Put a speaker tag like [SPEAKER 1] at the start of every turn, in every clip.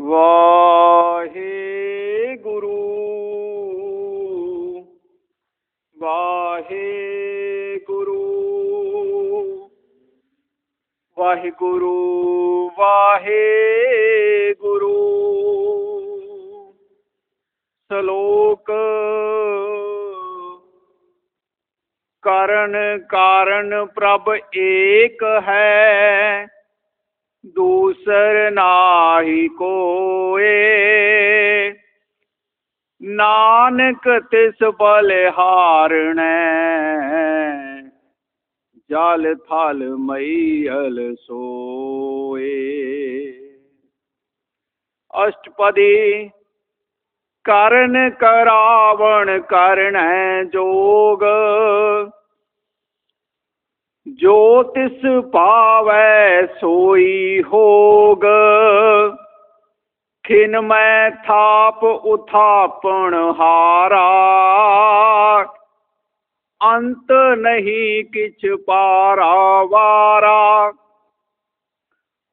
[SPEAKER 1] ਵਾਹਿਗੁਰੂ। ਵਾਹਿਗੁਰੂ। ਵਾਹਿਗੁਰੂ ਵਾਹਿਗੁਰੂ। ਸ਼ਲੋਕ ਕਰਨ ਕਾਰਨ ਪ੍ਰਭ ਏਕ ਹੈ ਦੂਸਰ ਨਾਹੀ ਕੋਏ ਨਾਨਕ ਤਿਸ ਬਲਿਹਾਰਣੈ ਜਲ ਥਲ ਮਈਲ ਸੋਏ ਅਸ਼ਟਪਦੀ ਕਰਨ ਕਰਾਵਣ ਕਰਣੈ ਜੋਗ ਜੋ ਤਿਸ ਪਾਵੈ ਸੋਈ ਹੋਗ। ਖਿਨ ਮੈਂ ਥਾਪ ਉਥਾਪਣ ਹਾਰਾ। ਅੰਤ ਨਹੀਂ ਕਿਛ ਪਾਰਾ ਵਾਰਾ।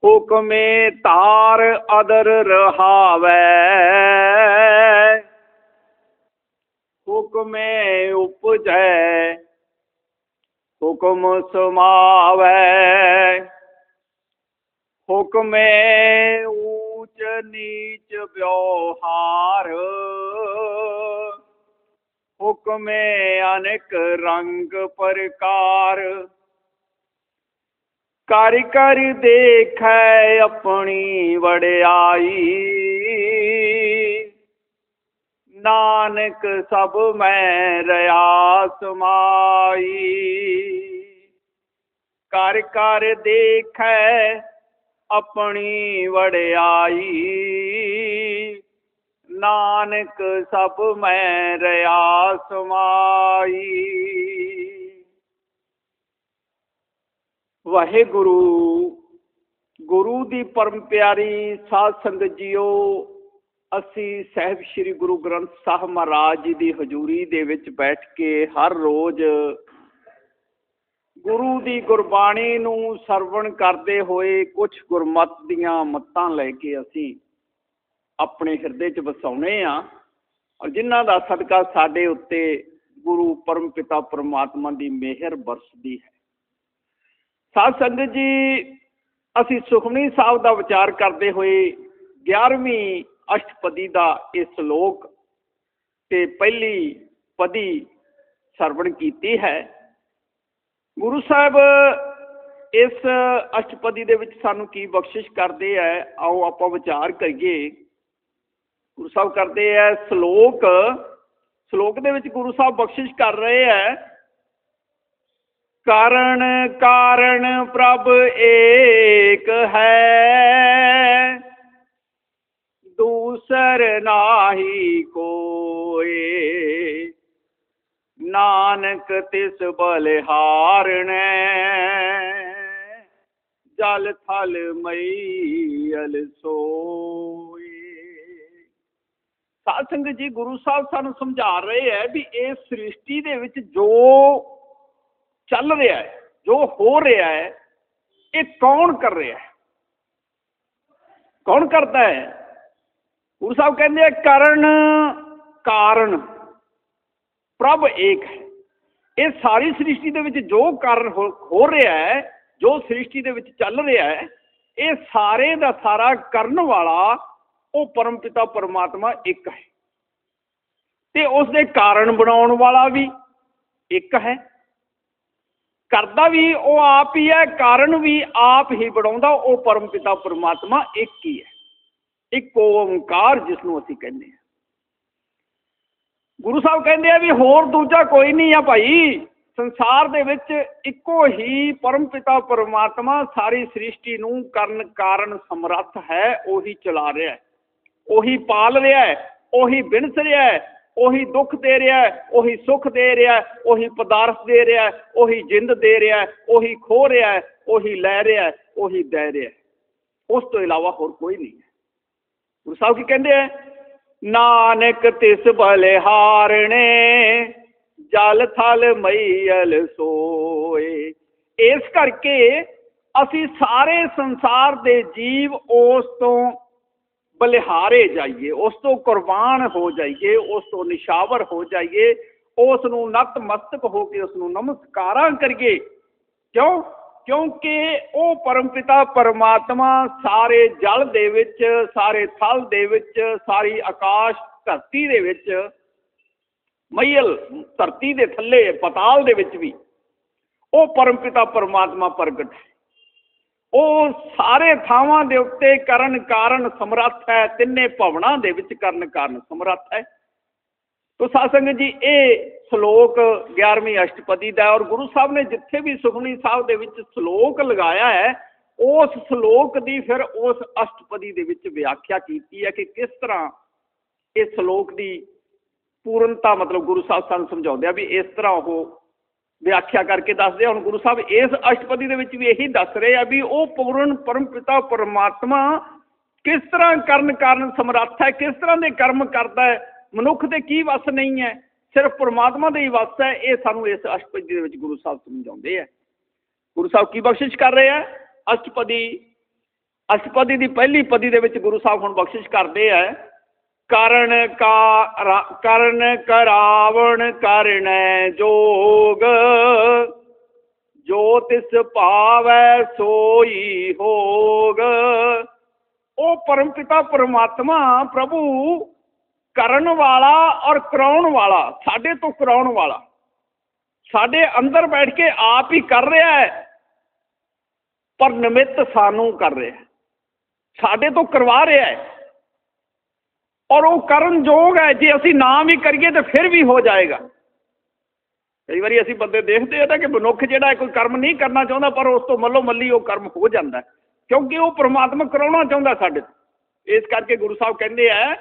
[SPEAKER 1] ਹੁਕਮੇ ਤਾਰ ਅਦਰ ਰਹਾਵੈ। ਹੁਕਮੇ ਉਪਜੈ ਹੁਕਮ ਸਮਾਵੈ। ਹੁਕਮੇ ਊਚ ਨੀਚ ਵਿਵਹਾਰ ਹੁਕਮੇ ਅਨੇਕ ਰੰਗ ਪ੍ਰਕਾਰ। ਕਰ ਕਰ ਦੇਖੈ ਆਪਣੀ ਵਡਿਆਈ। ਨਾਨਕ ਸਭ ਮੈਂ ਰਿਆ ਸਮਾਈ ਕਰ ਕਰ ਦੇਖੈ ਆਪਣੀ ਵਡਿਆਈ। ਨਾਨਕ ਸਭ ਮੈਂ ਰਿਆ ਸਮਾਈ ਵਾਹਿਗੁਰੂ, ਗੁਰੂ ਦੀ ਪਰਮ ਪਿਆਰੀ ਸਾਧ ਸੰਗਤ ਜੀਓ ਅਸੀਂ ਸਾਹਿਬ ਸ੍ਰੀ ਗੁਰੂ ਗ੍ਰੰਥ ਸਾਹਿਬ ਮਹਾਰਾਜ ਜੀ ਦੀ ਹਜ਼ੂਰੀ ਦੇ ਵਿੱਚ ਬੈਠ ਕੇ ਹਰ ਰੋਜ਼ ਗੁਰੂ ਦੀ ਗੁਰਬਾਣੀ ਨੂੰ ਸਰਵਣ ਕਰਦੇ ਹੋਏ ਕੁਝ ਗੁਰਮਤ ਦੀਆਂ ਮੱਤਾਂ ਲੈ ਕੇ ਅਸੀਂ ਆਪਣੇ ਹਿਰਦੇ 'ਚ ਵਸਾਉਣੇ ਆ। ਔਰ ਜਿਨ੍ਹਾਂ ਦਾ ਸਦਕਾ ਸਾਡੇ ਉੱਤੇ ਗੁਰੂ ਪਰਮ ਪਿਤਾ ਪਰਮਾਤਮਾ ਦੀ ਮਿਹਰ ਬਰਸਦੀ ਹੈ। ਸਾਧ ਸੰਗਤ ਜੀ, ਅਸੀਂ ਸੁਖਮਨੀ ਸਾਹਿਬ ਦਾ ਵਿਚਾਰ ਕਰਦੇ ਹੋਏ 11ਵੀਂ ਅਸ਼ਟਪਦੀ ਦਾ ਇਹ ਸ਼ਲੋਕ ਤੇ ਪਹਿਲੀ ਪਦੀ ਸਰਵਣ ਕੀਤੀ ਹੈ। ਗੁਰੂ ਸਾਹਿਬ, ਇਸ ਅਸ਼ਟਪਦੀ ਦੇ ਵਿੱਚ ਸਾਨੂੰ ਕੀ ਬਖਸ਼ਿਸ਼ ਕਰਦੇ ਆ ਆਓ ਆਪਾਂ ਵਿਚਾਰ ਕਰੀਏ। ਗੁਰੂ ਸਾਹਿਬ ਕਰਦੇ ਆ ਸ਼ਲੋਕ। ਸ਼ਲੋਕ ਦੇ ਵਿੱਚ ਗੁਰੂ ਸਾਹਿਬ ਬਖਸ਼ਿਸ਼ ਕਰ ਰਹੇ ਆ ਕਾਰਨ ਕਾਰਨ ਪ੍ਰਭ ਏਕ ਹੈ। ਦੂਸਰ ਨਾਹੀ ਕੋਏ। ਨਾਨਕ ਤਿਸ ਬਲਿਹਾਰਣੈ ਜਲ ਥਲ ਮਈਲ ਸੋਏ। ਸਾਧ ਸੰਗਤ ਜੀ, ਗੁਰੂ ਸਾਹਿਬ ਸਾਨੂੰ ਸਮਝਾ ਰਹੇ ਹੈ ਵੀ ਇਸ ਸ੍ਰਿਸ਼ਟੀ ਦੇ ਵਿੱਚ ਜੋ ਚੱਲ ਰਿਹਾ ਹੈ, ਜੋ ਹੋ ਰਿਹਾ ਹੈ, ਇਹ ਕੌਣ ਕਰ ਰਿਹਾ ਹੈ? ਕੌਣ ਕਰਦਾ ਹੈ? ਗੁਰੂ ਸਾਹਿਬ ਕਹਿੰਦੇ ਆ, ਕਰਨ ਕਾਰਨ। ਪ੍ਰਭ ਏਕ ਹੈ। ਇਹ ਸਾਰੀ ਸ੍ਰਿਸ਼ਟੀ ਦੇ ਵਿੱਚ ਜੋ ਕਾਰਨ ਹੋ ਹੋ ਰਿਹਾ ਹੈ, ਜੋ ਸ੍ਰਿਸ਼ਟੀ ਦੇ ਵਿੱਚ ਚੱਲ ਰਿਹਾ ਹੈ, ਇਹ ਸਾਰੇ ਦਾ ਸਾਰਾ ਕਰਨ ਵਾਲਾ ਉਹ ਪਰਮ ਪਿਤਾ ਪਰਮਾਤਮਾ ਇੱਕ ਹੈ। ਤੇ ਉਸ ਦੇ ਕਾਰਨ ਬਣਾਉਣ ਵਾਲਾ ਵੀ ਇੱਕ ਹੈ। ਕਰਦਾ ਵੀ ਉਹ ਆਪ ਹੀ ਹੈ, ਕਾਰਨ ਵੀ ਆਪ ਹੀ ਬਣਾਉਂਦਾ ਉਹ ਪਰਮ ਪਿਤਾ ਪਰਮਾਤਮਾ ਇੱਕ ਹੀ ਹੈ। ਇੱਕ ਓੰਕਾਰ ਜਿਸ ਨੂੰ ਅਸੀਂ ਕਹਿੰਦੇ ਹਾਂ। ਗੁਰੂ ਸਾਹਿਬ ਕਹਿੰਦੇ ਆ ਵੀ ਹੋਰ ਦੂਜਾ ਕੋਈ ਨਹੀਂ ਆ ਭਾਈ। ਸੰਸਾਰ ਦੇ ਵਿੱਚ ਇੱਕੋ ਹੀ ਪਰਮ ਪਿਤਾ ਪਰਮਾਤਮਾ ਸਾਰੀ ਸ੍ਰਿਸ਼ਟੀ ਨੂੰ ਕਰਨ ਕਾਰਨ ਸਮਰੱਥ ਹੈ, ਉਹੀ ਚਲਾ ਰਿਹਾ ਹੈ। ਉਹੀ ਪਾਲ ਰਿਹਾ ਹੈ, ਉਹੀ ਬਿਨਸ ਰਿਹਾ ਹੈ, ਉਹੀ ਦੁੱਖ ਦੇ ਰਿਹਾ ਹੈ, ਉਹੀ ਸੁੱਖ ਦੇ ਰਿਹਾ ਹੈ, ਉਹੀ ਪਦਾਰਥ ਦੇ ਰਿਹਾ ਹੈ, ਉਹੀ ਜਿੰਦ ਦੇ ਰਿਹਾ ਹੈ, ਉਹੀ ਖੋ ਰਿਹਾ ਹੈ, ਉਹੀ ਲੈ ਰਿਹਾ ਹੈ, ਉਹੀ ਦੇ ਰਿਹਾ ਹੈ। ਉਸ ਤੋਂ ਇਲਾਵਾ ਹੋਰ ਕੋਈ ਨਹੀਂ ਹੈ। ਗੁਰੂ ਸਾਹਿਬ ਕੀ ਕਹਿੰਦੇ ਆ? ਨਾਨਕ ਤਿਸ ਬਲਿਹਾਰਣੇ ਜਲ ਥਲ ਮਈਲ ਸੋਏ। ਇਸ ਕਰਕੇ ਅਸੀਂ ਸਾਰੇ ਸੰਸਾਰ ਦੇ ਜੀਵ ਉਸ ਤੋਂ ਬਲਿਹਾਰੇ ਜਾਈਏ, ਉਸ ਤੋਂ ਕੁਰਬਾਨ ਹੋ ਜਾਈਏ, ਉਸ ਤੋਂ ਨਿਸ਼ਾਵਰ ਹੋ ਜਾਈਏ, ਉਸ ਨੂੰ ਨਤਮਸਤਕ ਹੋ ਕੇ ਉਸ ਨੂੰ ਨਮਸਕਾਰਾਂ ਕਰੀਏ। ਕਿਉਂ? ਕਿਉਂਕਿ ਉਹ ਪਰਮਪਿਤਾ ਪਰਮਾਤਮਾ ਸਾਰੇ ਜਲ ਦੇ ਵਿੱਚ, ਸਾਰੇ ਥਲ ਦੇ ਵਿੱਚ, ਸਾਰੀ ਆਕਾਸ਼ ਧਰਤੀ ਦੇ ਵਿੱਚ ਮਈਲ ਧਰਤੀ ਦੇ ਥੱਲੇ, ਪਤਾਲ ਦੇ ਵਿੱਚ ਵੀ ਉਹ ਪਰਮਪਿਤਾ ਪਰਮਾਤਮਾ ਪ੍ਰਗਟ ਹੈ। ਉਹ ਸਾਰੇ ਥਾਵਾਂ ਦੇ ਉੱਤੇ ਕਰਨ ਕਾਰਨ ਸਮਰੱਥ ਹੈ, ਤਿੰਨੇ ਭਵਨਾਂ ਦੇ ਵਿੱਚ ਕਰਨ ਕਾਰਨ ਸਮਰੱਥ ਹੈ। ਤੋ ਸਾਸੰਗ ਜੀ, ਇਹ ਸ਼ਲੋਕ 11ਵੀਂ ਅਸ਼ਟਪਦੀ ਦਾ ਔਰ ਗੁਰੂ ਸਾਹਿਬ ਨੇ ਜਿੱਥੇ ਵੀ ਸੁਖਮਨੀ ਸਾਹਿਬ ਦੇ ਵਿੱਚ ਸ਼ਲੋਕ ਲਗਾਇਆ ਹੈ, ਉਸ ਸ਼ਲੋਕ ਦੀ ਫਿਰ ਉਸ ਅਸ਼ਟਪਦੀ ਦੇ ਵਿੱਚ ਵਿਆਖਿਆ ਕੀਤੀ ਹੈ ਕਿ ਕਿਸ ਤਰ੍ਹਾਂ ਇਹ ਸ਼ਲੋਕ ਦੀ ਪੂਰਨਤਾ ਮਤਲਬ ਗੁਰੂ ਸਾਹਿਬ ਸਾਨੂੰ ਸਮਝਾਉਂਦੇ ਆ ਵੀ ਇਸ ਤਰ੍ਹਾਂ ਉਹ ਵਿਆਖਿਆ ਕਰਕੇ ਦੱਸਦੇ ਆ। ਹੁਣ ਗੁਰੂ ਸਾਹਿਬ ਇਸ ਅਸ਼ਟਪਦੀ ਦੇ ਵਿੱਚ ਵੀ ਇਹੀ ਦੱਸ ਰਹੇ ਆ ਵੀ ਉਹ ਪੂਰਨ ਪਰਮ ਪਿਤਾ ਪਰਮਾਤਮਾ ਕਿਸ ਤਰ੍ਹਾਂ ਕਰਨ ਕਾਰਨ ਸਮਰੱਥ ਹੈ, ਕਿਸ ਤਰ੍ਹਾਂ ਦੇ ਕਰਮ ਕਰਦਾ ਹੈ ਮਨੁੱਖ ਦੇ ਕੀ ਵਸ ਨਹੀਂ ਹੈ, ਸਿਰਫ ਪਰਮਾਤਮਾ ਦੇ ਹੀ ਵਸ ਹੈ, ਇਹ ਸਾਨੂੰ ਇਸ ਅਸ਼ਟਪਦੀ ਦੇ ਵਿੱਚ ਗੁਰੂ ਸਾਹਿਬ ਸਮਝਾਉਂਦੇ ਆ। ਗੁਰੂ ਸਾਹਿਬ ਕੀ ਬਖਸ਼ਿਸ਼ ਕਰ ਰਹੇ ਆ? ਅਸ਼ਟਪਦੀ ਅਸ਼ਟਪਦੀ ਦੀ ਪਹਿਲੀ ਪਦੀ ਦੇ ਵਿੱਚ ਗੁਰੂ ਸਾਹਿਬ ਹੁਣ ਬਖਸ਼ਿਸ਼ ਕਰਦੇ ਆ। ਕਰਨ ਕਾ ਰਾ- ਕਰਨ ਕਰਾਵਣ ਕਰਨੈ ਜੋਗ, ਜੋ ਤਿਸ ਭਾਵੈ ਸੋਈ ਹੋਗ। ਉਹ ਪਰਮ ਪਿਤਾ ਪਰਮਾਤਮਾ ਪ੍ਰਭੂ ਕਰਨ ਵਾਲਾ ਔਰ ਕਰਾਉਣ ਵਾਲਾ, ਸਾਡੇ ਤੋਂ ਕਰਾਉਣ ਵਾਲਾ। ਸਾਡੇ ਅੰਦਰ ਬੈਠ ਕੇ ਆਪ ਹੀ ਕਰ ਰਿਹਾ ਹੈ, ਪਰ ਨਿਮਿਤ ਸਾਨੂੰ ਕਰ ਰਿਹਾ ਸਾਡੇ ਤੋਂ ਕਰਵਾ ਰਿਹਾ ਹੈ। ਔਰ ਉਹ ਕਰਨ ਯੋਗ ਹੈ, ਜੇ ਅਸੀਂ ਨਾ ਵੀ ਕਰੀਏ ਤਾਂ ਫਿਰ ਵੀ ਹੋ ਜਾਏਗਾ। ਕਈ ਵਾਰੀ ਅਸੀਂ ਬੰਦੇ ਦੇਖਦੇ ਆ ਤਾਂ ਕਿ ਮਨੁੱਖ ਜਿਹੜਾ ਹੈ, ਕੋਈ ਕਰਮ ਨਹੀਂ ਕਰਨਾ ਚਾਹੁੰਦਾ, ਪਰ ਉਸ ਤੋਂ ਮੱਲੋ ਮੱਲੀ ਉਹ ਕਰਮ ਹੋ ਜਾਂਦਾ ਕਿਉਂਕਿ ਉਹ ਪ੍ਰਮਾਤਮਾ ਕਰਾਉਣਾ ਚਾਹੁੰਦਾ ਸਾਡੇ ਤੋਂ। ਇਸ ਕਰਕੇ ਗੁਰੂ ਸਾਹਿਬ ਕਹਿੰਦੇ ਆ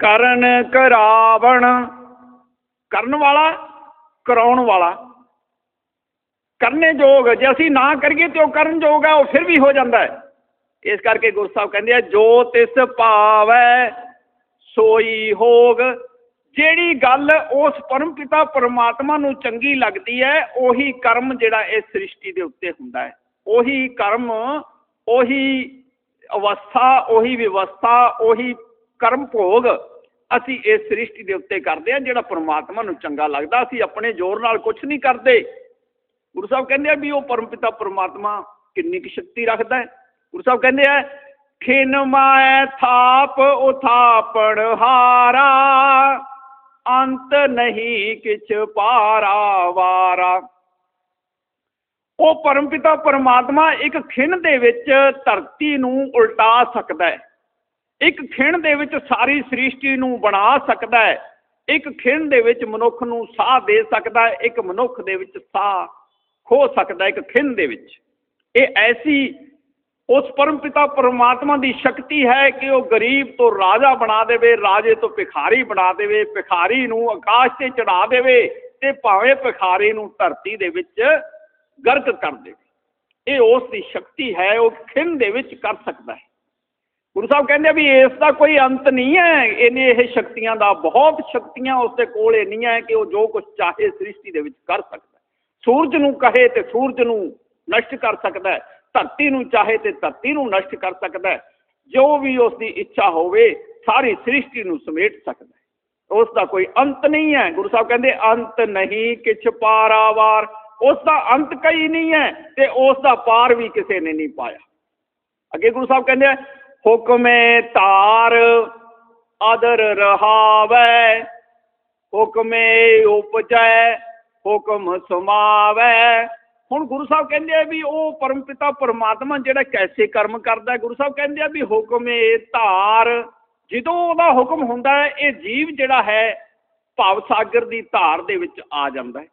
[SPEAKER 1] ਕਰਨ ਕਰਾਵਣ। ਕਰਨ ਵਾਲਾ, ਕਰਾਉਣ ਵਾਲਾ। ਕਰਨੇ ਯੋਗ, ਜੇ ਅਸੀਂ ਨਾ ਕਰੀਏ ਤੇ ਉਹ ਕਰਨ ਯੋਗ ਹੈ ਉਹ ਫਿਰ ਵੀ ਹੋ ਜਾਂਦਾ ਹੈ। ਇਸ ਕਰਕੇ ਗੁਰੂ ਸਾਹਿਬ ਕਹਿੰਦੇ ਆ, ਜੋ ਤਿਸ ਭਾਵੈ, ਸੋਈ ਹੋਗ। ਜਿਹੜੀ ਗੱਲ ਉਸ ਪਰਮ ਪਿਤਾ ਪਰਮਾਤਮਾ ਨੂੰ ਚੰਗੀ ਲੱਗਦੀ ਹੈ, ਉਹੀ ਕਰਮ ਜਿਹੜਾ ਇਸ ਸ੍ਰਿਸ਼ਟੀ ਦੇ ਉੱਤੇ ਹੁੰਦਾ ਹੈ। ਉਹੀ ਕਰਮ, ਉਹੀ ਅਵਸਥਾ, ਉਹੀ ਵਿਵਸਥਾ, ਉਹੀ ਕਰਮ ਭੋਗ ਅਸੀਂ ਇਸ ਸ੍ਰਿਸ਼ਟੀ ਦੇ ਉੱਤੇ ਕਰਦੇ ਹਾਂ, ਜਿਹੜਾ ਪਰਮਾਤਮਾ ਨੂੰ ਚੰਗਾ ਲੱਗਦਾ, ਅਸੀਂ ਆਪਣੇ ਜ਼ੋਰ ਨਾਲ ਕੁਛ ਨਹੀਂ ਕਰਦੇ। ਗੁਰੂ ਸਾਹਿਬ ਕਹਿੰਦੇ ਆ ਵੀ ਉਹ ਪਰਮਪਿਤਾ ਪਰਮਾਤਮਾ ਕਿੰਨੀ ਕੁ ਸ਼ਕਤੀ ਰੱਖਦਾ ਗੁਰੂ ਸਾਹਿਬ ਕਹਿੰਦੇ ਆ, ਖਿਨ ਮਾਇ ਥਾਪ ਉਥਾਪੜ ਹਾਰਾ, ਅੰਤ ਨਹੀਂ ਕਿਛ ਪਾਰਾ ਵਾਰਾ। ਉਹ ਪਰਮਪਿਤਾ ਪਰਮਾਤਮਾ ਇੱਕ ਖਿਣ ਦੇ ਵਿੱਚ ਧਰਤੀ ਨੂੰ ਉਲਟਾ ਸਕਦਾ ਹੈ। ਇੱਕ ਖਿਣ ਦੇ ਵਿੱਚ ਸਾਰੀ ਸ੍ਰਿਸ਼ਟੀ ਨੂੰ ਬਣਾ ਸਕਦਾ ਹੈ। ਇੱਕ ਖਿਣ ਦੇ ਵਿੱਚ ਮਨੁੱਖ ਨੂੰ ਸਾਹ ਦੇ ਸਕਦਾ ਹੈ, ਇੱਕ ਮਨੁੱਖ ਦੇ ਵਿੱਚ ਸਾਹ ਖੋ ਸਕਦਾ ਇੱਕ ਖਿਣ ਦੇ ਵਿੱਚ। ਇਹ ਐਸੀ ਉਸ ਪਰਮਪਿਤਾ ਪਰਮਾਤਮਾ ਦੀ ਸ਼ਕਤੀ ਹੈ ਕਿ ਉਹ ਗਰੀਬ ਤੋਂ ਰਾਜਾ ਬਣਾ ਦੇਵੇ, ਰਾਜੇ ਤੋਂ ਭਿਖਾਰੀ ਬਣਾ ਦੇਵੇ, ਭਿਖਾਰੀ ਨੂੰ ਆਕਾਸ਼ ਤੇ ਚੜਾ ਦੇਵੇ ਤੇ ਭਾਵੇਂ ਭਿਖਾਰੀ ਨੂੰ ਧਰਤੀ ਦੇ ਵਿੱਚ ਗਰਕ ਕਰ ਦੇਵੇ। ਇਹ ਉਸ ਦੀ ਸ਼ਕਤੀ ਹੈ, ਉਹ ਖਿੰਨ ਦੇ ਵਿੱਚ ਕਰ ਸਕਦਾ ਹੈ। ਗੁਰੂ ਸਾਹਿਬ ਕਹਿੰਦੇ ਵੀ ਇਸ ਦਾ ਕੋਈ ਅੰਤ ਨਹੀਂ ਹੈ। ਇਹਨੇ ਇਹ ਸ਼ਕਤੀਆਂ ਦਾ ਬਹੁਤ ਸ਼ਕਤੀਆਂ ਉਸਦੇ ਕੋਲ ਇੰਨੀਆਂ ਕਿ ਉਹ ਜੋ ਕੁਝ ਚਾਹੇ ਸ੍ਰਿਸ਼ਟੀ ਦੇ ਵਿੱਚ ਕਰ ਸਕਦਾ ਸੂਰਜ ਨੂੰ ਕਹੇ ਤੇ ਸੂਰਜ ਨੂੰ ਨਸ਼ਟ ਕਰ ਸਕਦਾ ਧਰਤੀ ਨੂੰ ਚਾਹੇ ਤੇ ਧਰਤੀ ਨੂੰ ਨਸ਼ਟ ਕਰ ਸਕਦਾ ਜੋ ਵੀ ਉਸ ਦੀ ਇੱਛਾ ਹੋਵੇ, ਸਾਰੀ ਸ੍ਰਿਸ਼ਟੀ ਨੂੰ ਸਮੇਟ ਸਕਦਾ ਹੈ। ਉਸ ਦਾ ਕੋਈ ਅੰਤ ਨਹੀਂ ਹੈ। ਗੁਰੂ ਸਾਹਿਬ ਕਹਿੰਦੇ, ਅੰਤ ਨਹੀਂ, ਕਿਛ ਪਾਰਾਵਾਰ। ਉਸ ਦਾ ਅੰਤ ਕਈ ਨਹੀਂ ਹੈ ਤੇ ਉਸ ਦਾ ਪਾਰ ਵੀ ਕਿਸੇ ਨੇ ਨਹੀਂ ਪਾਇਆ। ਅੱਗੇ ਗੁਰੂ ਸਾਹਿਬ ਕਹਿੰਦੇ ਹੁਕਮ ਹੁਕਮੇ ਧਾਰ ਅਦਰ ਹੁਕਮ ਹੁਕਮੇ ਉਪਜੈ, ਹੁਕਮ ਸਮਾਵੈ। ਹੁਣ ਗੁਰੂ ਸਾਹਿਬ ਕਹਿੰਦੇ ਆ ਵੀ ਉਹ ਪਰਮਪਿਤਾ ਪਰਮਾਤਮਾ ਜਿਹੜਾ ਕੈਸੇ ਕਰਮ ਕਰਦਾ, ਗੁਰੂ ਸਾਹਿਬ ਕਹਿੰਦੇ ਆ ਵੀ ਹੁਕਮੇ ਧਾਰ, ਜਦੋਂ ਉਹਦਾ ਹੁਕਮ ਹੁੰਦਾ ਹੈ, ਇਹ ਜੀਵ ਜਿਹੜਾ ਹੈ, ਭਾਵ ਸਾਗਰ ਦੀ ਧਾਰ ਦੇ ਵਿੱਚ ਆ ਜਾਂਦਾ ਹੈ।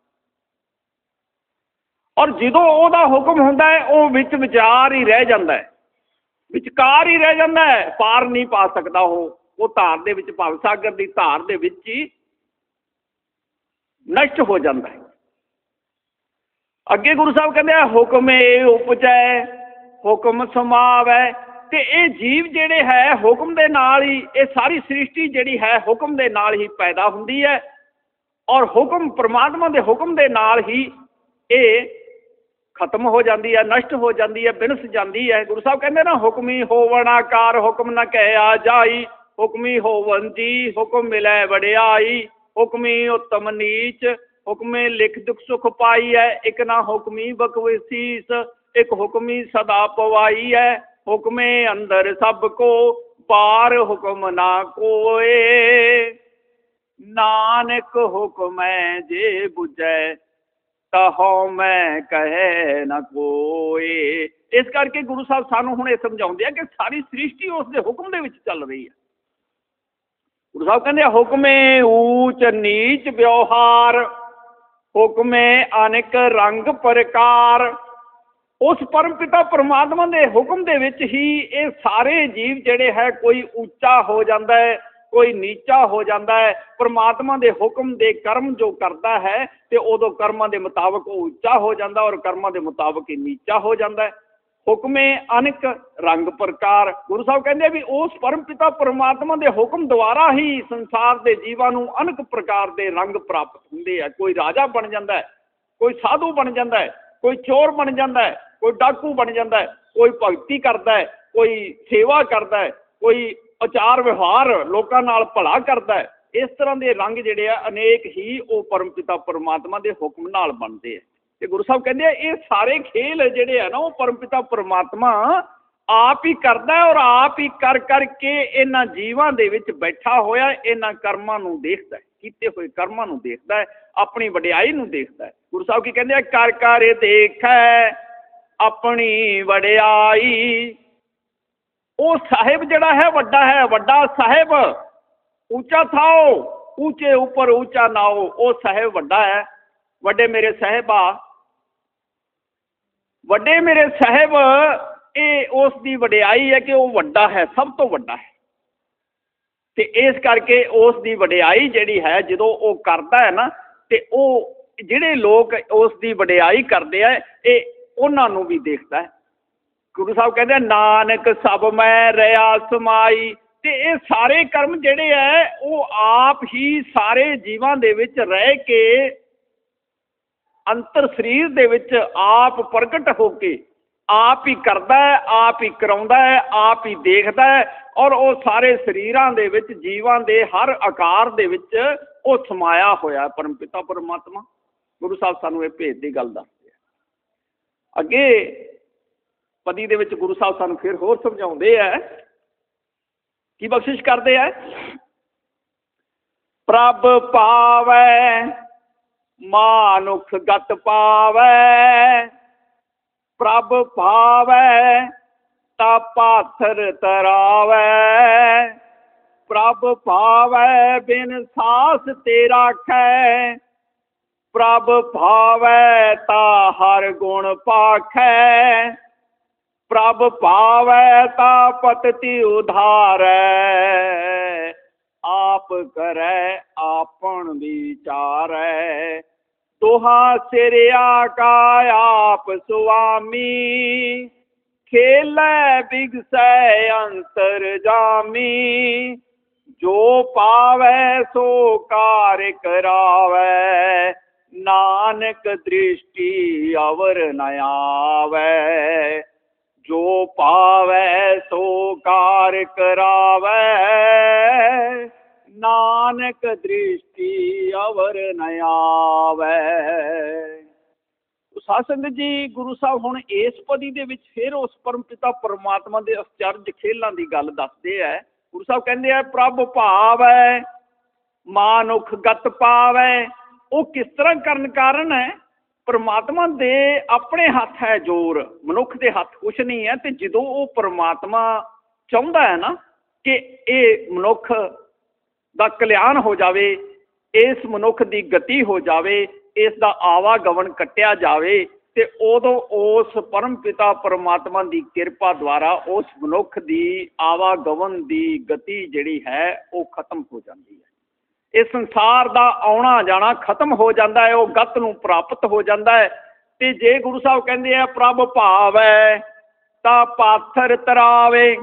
[SPEAKER 1] ਔਰ ਜਦੋਂ ਉਹਦਾ ਹੁਕਮ ਹੁੰਦਾ ਹੈ, ਉਹ ਵਿੱਚ ਵਿਚਾਰ ਹੀ ਰਹਿ ਜਾਂਦਾ ਹੈ। ਵਿਚਕਾਰ ਹੀ ਰਹਿ ਜਾਂਦਾ ਹੈ, ਪਾਰ ਨਹੀਂ ਪਾ ਸਕਦਾ ਉਹ। ਉਹ ਧਾਰ ਦੇ ਵਿੱਚ ਭਵ ਸਾਗਰ ਦੀ ਧਾਰ ਦੇ ਵਿੱਚ ਹੀ ਨਸ਼ਟ ਹੋ ਜਾਂਦਾ ਹੈ। ਅੱਗੇ ਗੁਰੂ ਸਾਹਿਬ ਕਹਿੰਦੇ ਆ, ਹੁਕਮ ਹੁਕਮੇ ਉਪਜੈ, ਹੁਕਮ ਸਮਾਵੈ। ਤੇ ਇਹ ਜੀਵ ਜਿਹੜੇ ਹੈ, ਹੁਕਮ ਦੇ ਨਾਲ ਹੀ, ਇਹ ਸਾਰੀ ਸ੍ਰਿਸ਼ਟੀ ਜਿਹੜੀ ਹੈ, ਹੁਕਮ ਦੇ ਨਾਲ ਹੀ ਪੈਦਾ ਹੁੰਦੀ ਹੈ। ਔਰ ਹੁਕਮ, ਪ੍ਰਮਾਤਮਾ ਦੇ ਹੁਕਮ ਦੇ ਨਾਲ ਹੀ ਇਹ ਖਤਮ ਹੋ ਜਾਂਦੀ ਹੈ, ਨਸ਼ਟ ਹੋ ਜਾਂਦੀ ਹੈ, ਬਿਨਸ ਜਾਂਦੀ ਹੈ। ਗੁਰੂ ਸਾਹਿਬ ਕਹਿੰਦੇ ਨਾ, ਹੁਕਮੀ ਹੋਵਣ ਆਕਾਰ, ਹੁਕਮ ਨਾ ਕਹਿਆ ਜਾਈ। ਹੁਕਮੀ ਹੋਵਨ ਜੀ ਹੁਕਮ ਮਿਲੈ ਵਡਿਆਈ। ਹੁਕਮੀ ਉਤਮ ਨੀਚ, ਹੁਕਮੇ ਲਿਖ ਦੁਖ ਸੁਖ ਪਾਈ ਹੈ। ਇੱਕ ਨਾ ਹੁਕਮੀ ਬਕਵਸੀਸ ਇੱਕ ਹੁਕਮੀ ਸਦਾ ਪਵਾਈ ਹੈ। ਹੁਕਮੇ ਅੰਦਰ ਸਭ ਕੋ, ਪਾਰ ਹੁਕਮ ਨਾ ਕੋਏ। ਨਾਨਕ ਹੁਕਮੈ ਜੇ 부 ਜੈ ਮੈਂ ਕਹੇ ਨਾ ਕੋਈ। ਇਸ ਕਰਕੇ ਗੁਰੂ ਸਾਹਿਬ ਸਾਨੂੰ ਹੁਣ ਇਹ ਸਮਝਾਉਂਦੇ ਆ ਕਿ ਸਾਰੀ ਸ੍ਰਿਸ਼ਟੀ ਉਸ ਦੇ ਹੁਕਮ ਦੇ ਵਿੱਚ ਚੱਲ ਰਹੀ ਹੈ। ਗੁਰੂ ਸਾਹਿਬ ਕਹਿੰਦੇ ਹੁਕਮੇ ਊਚ ਨੀਚ ਵਿਵਹਾਰ, ਹੁਕਮੇ ਅਨੇਕ ਰੰਗ ਪ੍ਰਕਾਰ। ਉਸ ਪਰਮ ਪਿਤਾ ਪਰਮਾਤਮਾ ਦੇ ਹੁਕਮ ਦੇ ਵਿੱਚ ਹੀ ਇਹ ਸਾਰੇ ਜੀਵ ਜਿਹੜੇ ਹੈ, ਕੋਈ ਉੱਚਾ ਹੋ ਜਾਂਦਾ ਹੈ। ਕੋਈ ਨੀਚਾ ਹੋ ਜਾਂਦਾ ਹੈ, ਪਰਮਾਤਮਾ ਦੇ ਹੁਕਮ ਦੇ ਕਰਮ ਜੋ ਕਰਦਾ ਹੈ, ਤੇ ਉਦੋਂ ਕਰਮਾਂ ਦੇ ਮੁਤਾਬਕ ਉਹ ਉੱਚਾ ਹੋ ਜਾਂਦਾ ਔਰ ਕਰਮਾਂ ਦੇ ਮੁਤਾਬਕ ਹੀ ਨੀਚਾ ਹੋ ਜਾਂਦਾ ਹੈ। ਹੁਕਮੇ ਅਨੇਕ ਰੰਗ ਪ੍ਰਕਾਰ, ਗੁਰੂ ਸਾਹਿਬ ਕਹਿੰਦੇ ਵੀ ਉਸ ਪਰਮ ਪਿਤਾ ਪਰਮਾਤਮਾ ਦੇ ਹੁਕਮ ਦੁਆਰਾ ਹੀ ਸੰਸਾਰ ਦੇ ਜੀਵਾਂ ਨੂੰ ਅਨੇਕ ਪ੍ਰਕਾਰ ਦੇ ਰੰਗ ਪ੍ਰਾਪਤ ਹੁੰਦੇ ਆ। ਕੋਈ ਰਾਜਾ ਬਣ ਜਾਂਦਾ ਹੈ, ਕੋਈ ਸਾਧੂ ਬਣ ਜਾਂਦਾ ਹੈ, ਕੋਈ ਚੋਰ ਬਣ ਜਾਂਦਾ ਹੈ, ਕੋਈ ਡਾਕੂ ਬਣ ਜਾਂਦਾ ਹੈ, ਕੋਈ ਭਗਤੀ ਕਰਦਾ ਹੈ, ਕੋਈ ਸੇਵਾ ਕਰਦਾ ਹੈ, ਕੋਈ ਆਚਾਰ ਵਿਵਹਾਰ ਲੋਕਾਂ ਨਾਲ ਭਲਾ ਕਰਦਾ ਇਸ ਤਰ੍ਹਾਂ ਦੇ ਰੰਗ ਜਿਹੜੇ ਆ, ਅਨੇਕ ਹੀ ਉਹ ਪਰਮਪਿਤਾ ਪਰਮਾਤਮਾ ਦੇ ਹੁਕਮ ਨਾਲ ਬਣਦੇ ਆ। ਤੇ ਗੁਰੂ ਸਾਹਿਬ ਕਹਿੰਦੇ ਆ, ਇਹ ਸਾਰੇ ਖੇਲ ਜਿਹੜੇ ਆ ਨਾ, ਉਹ ਪਰਮਪਿਤਾ ਪਰਮਾਤਮਾ ਆਪ ਹੀ ਕਰਦਾ ਔਰ ਆਪ ਹੀ ਕਰ ਕਰਕੇ ਇਹਨਾਂ ਜੀਵਾਂ ਦੇ ਵਿੱਚ ਬੈਠਾ ਹੋਇਆ, ਇਹਨਾਂ ਕਰਮਾਂ ਨੂੰ ਦੇਖਦਾ ਕੀਤੇ ਹੋਏ ਕਰਮਾਂ ਨੂੰ ਦੇਖਦਾ ਆਪਣੀ ਵਡਿਆਈ ਨੂੰ ਦੇਖਦਾ ਗੁਰੂ ਸਾਹਿਬ ਕੀ ਕਹਿੰਦੇ ਆ, ਕਰ ਕਰ ਇਹ ਦੇਖੈ ਆਪਣੀ ਵਡਿਆਈ ਉਹ ਸਾਹਿਬ ਜਿਹੜਾ ਹੈ ਵੱਡਾ ਹੈ, ਵੱਡਾ ਸਾਹਿਬ। ਉੱਚਾ ਥਾਓ, ਉੱਚੇ ਉੱਪਰ ਉੱਚਾ ਨਾਓ, ਉਹ ਸਾਹਿਬ ਵੱਡਾ ਹੈ। ਵੱਡੇ ਮੇਰੇ ਸਾਹਿਬਾ। ਵੱਡੇ ਮੇਰੇ ਸਾਹਿਬ, ਇਹ ਉਸ ਦੀ ਵਡਿਆਈ ਹੈ ਕਿ ਉਹ ਵੱਡਾ ਹੈ, ਸਭ ਤੋਂ ਵੱਡਾ ਹੈ। ਤੇ ਇਸ ਕਰਕੇ ਉਸ ਦੀ ਵਡਿਆਈ ਜਿਹੜੀ ਹੈ, ਜਦੋਂ ਉਹ ਕਰਦਾ ਹੈ ਨਾ, ਤੇ ਉਹ ਜਿਹੜੇ ਲੋਕ ਉਸ ਦੀ ਵਡਿਆਈ ਕਰਦੇ ਆ, ਇਹ ਉਹਨਾਂ ਨੂੰ ਵੀ ਦੇਖਦਾ ਹੈ। ਗੁਰੂ ਸਾਹਿਬ ਕਹਿੰਦੇ ਨਾਨਕ ਸਭ ਮੈਂ ਰਿਆ ਸਮਾਈ। ਤੇ ਇਹ ਸਾਰੇ ਕਰਮ ਜਿਹੜੇ ਐ, ਉਹ ਆਪ ਹੀ ਸਾਰੇ ਜੀਵਾਂ ਦੇ ਵਿੱਚ ਰਹਿ ਕੇ, ਅੰਤਰ ਸਰੀਰ ਦੇ ਵਿੱਚ ਆਪ ਪ੍ਰਗਟ ਹੋ ਕੇ, ਆਪ ਹੀ ਕਰਦਾ ਹੈ ਆਪ ਹੀ ਕਰਾਉਂਦਾ ਹੈ ਆਪ ਹੀ ਦੇਖਦਾ ਹੈ ਔਰ ਉਹ ਸਾਰੇ ਸਰੀਰਾਂ ਦੇ ਵਿੱਚ, ਜੀਵਾਂ ਦੇ ਹਰ ਆਕਾਰ ਦੇ ਵਿੱਚ ਉਹ ਸਮਾਇਆ ਹੋਇਆ ਹੈ ਪਰਮਪਿਤਾ, ਪਰਮਾਤਮਾ। ਗੁਰੂ ਸਾਹਿਬ ਸਾਨੂੰ ਇਹ ਭੇਦ ਦੀ ਗੱਲ ਦੱਸਦੇ ਆ। ਅੱਗੇ ਪਦੀ ਦੇ ਵਿੱਚ ਗੁਰੂ ਸਾਹਿਬ ਸਾਨੂੰ ਫਿਰ ਹੋਰ ਸਮਝਾਉਂਦੇ ਆ। ਕੀ ਬਖਸ਼ਿਸ਼ ਕਰਦੇ ਆ? ਪ੍ਰਭ ਪਾਵੈ, ਮਾਨੁਖ ਗਤ ਪਾਵੈ, ਪ੍ਰਭ ਭਾਵੈ, ਤਾ ਪਾਥਰ ਤਰਾਵੈ। ਪ੍ਰਭ ਭਾਵੈ, ਬਿਨ ਸਾਸ ਤੇ ਰਾਖੈ ਪ੍ਰਭ ਭਾਵੈ, ਤਾ ਹਰ ਗੁਣ ਪਾਖੈ। ਪ੍ਰਭ ਭਾਵੈ ਤਾ ਪਤਿ ਉਧਾਰੈ ਆਪ ਕਰੈ ਆਪਣ ਵਿਚਾਰੈ ਦੋਹਾ ਸਿਰਿਆ ਕਾ ਆਪ ਸੁਆਮੀ ਖੇਲੇ ਬਿਗਸੈ ਅੰਤਰ ਜਾਮੀ ਜੋ ਪਾਵੈ ਸੋ ਕਾਰ ਕਰਾਵੈ ਨਾਨਕ ਦ੍ਰਿਸ਼ਟੀ ਅਵਰ ਨ ਆਵੈ ਜੋ ਪਾਵੈ ਸੋ ਕਾਰ ਕਰਾਵੈ। ਨਾਨਕ ਦ੍ਰਿਸ਼ਟੀ ਅਵਰ ਨ ਆਵੈ। ਸਾਧ ਸੰਗਤ ਜੀ, ਗੁਰੂ ਸਾਹਿਬ ਹੁਣ ਇਸ ਪਦੀ ਦੇ ਵਿੱਚ ਫਿਰ ਉਸ ਪਰਮ ਪਿਤਾ ਪਰਮਾਤਮਾ ਦੇ ਅਚਰਜ ਖੇਲਾਂ ਦੀ ਗੱਲ ਦੱਸਦੇ ਆ। ਗੁਰੂ ਸਾਹਿਬ ਕਹਿੰਦੇ ਆ, ਪ੍ਰਭ ਭਾਵੈ, ਮਾਨੁਖ ਗਤ ਪਾਵੈ। ਉਹ ਕਿਸ ਤਰ੍ਹਾਂ ਕਰਨ ਕਾਰਨ ਹੈ? ਪਰਮਾਤਮਾ ਦੇ ਆਪਣੇ ਹੱਥ ਹੈ ਜ਼ੋਰ, ਮਨੁੱਖ ਦੇ ਹੱਥ ਕੁਛ ਨਹੀਂ ਹੈ, ਤੇ ਜਦੋਂ ਉਹ ਪਰਮਾਤਮਾ ਚਾਹੁੰਦਾ ਹੈ ਨਾ ਕਿ ਇਹ ਮਨੁੱਖ ਦਾ ਕਲਿਆਣ ਹੋ ਜਾਵੇ, ਇਸ ਮਨੁੱਖ ਦੀ ਗਤੀ ਹੋ ਜਾਵੇ, ਇਸ ਦਾ ਆਵਾਗਮਨ ਕੱਟਿਆ ਜਾਵੇ, ਤੇ ਉਦੋਂ ਉਸ ਪਰਮ ਪਿਤਾ ਪਰਮਾਤਮਾ ਦੀ ਕਿਰਪਾ ਦੁਆਰਾ ਉਸ ਮਨੁੱਖ ਦੀ ਆਵਾਗਮਨ ਦੀ ਗਤੀ ਜਿਹੜੀ ਹੈ, ਉਹ ਖਤਮ ਹੋ ਜਾਂਦੀ ਹੈ। ਇਹ ਸੰਸਾਰ ਦਾ ਆਉਣਾ ਜਾਣਾ ਖਤਮ ਹੋ ਜਾਂਦਾ ਹੈ, ਉਹ ਗਤ ਨੂੰ ਪ੍ਰਾਪਤ ਹੋ ਜਾਂਦਾ ਹੈ। ਤੇ ਜੇ ਗੁਰੂ ਸਾਹਿਬ ਕਹਿੰਦੇ ਆ, ਪ੍ਰਭ ਭਾਵੈ, ਤਾਂ ਪਾਥਰ ਤਰਾਵੇ।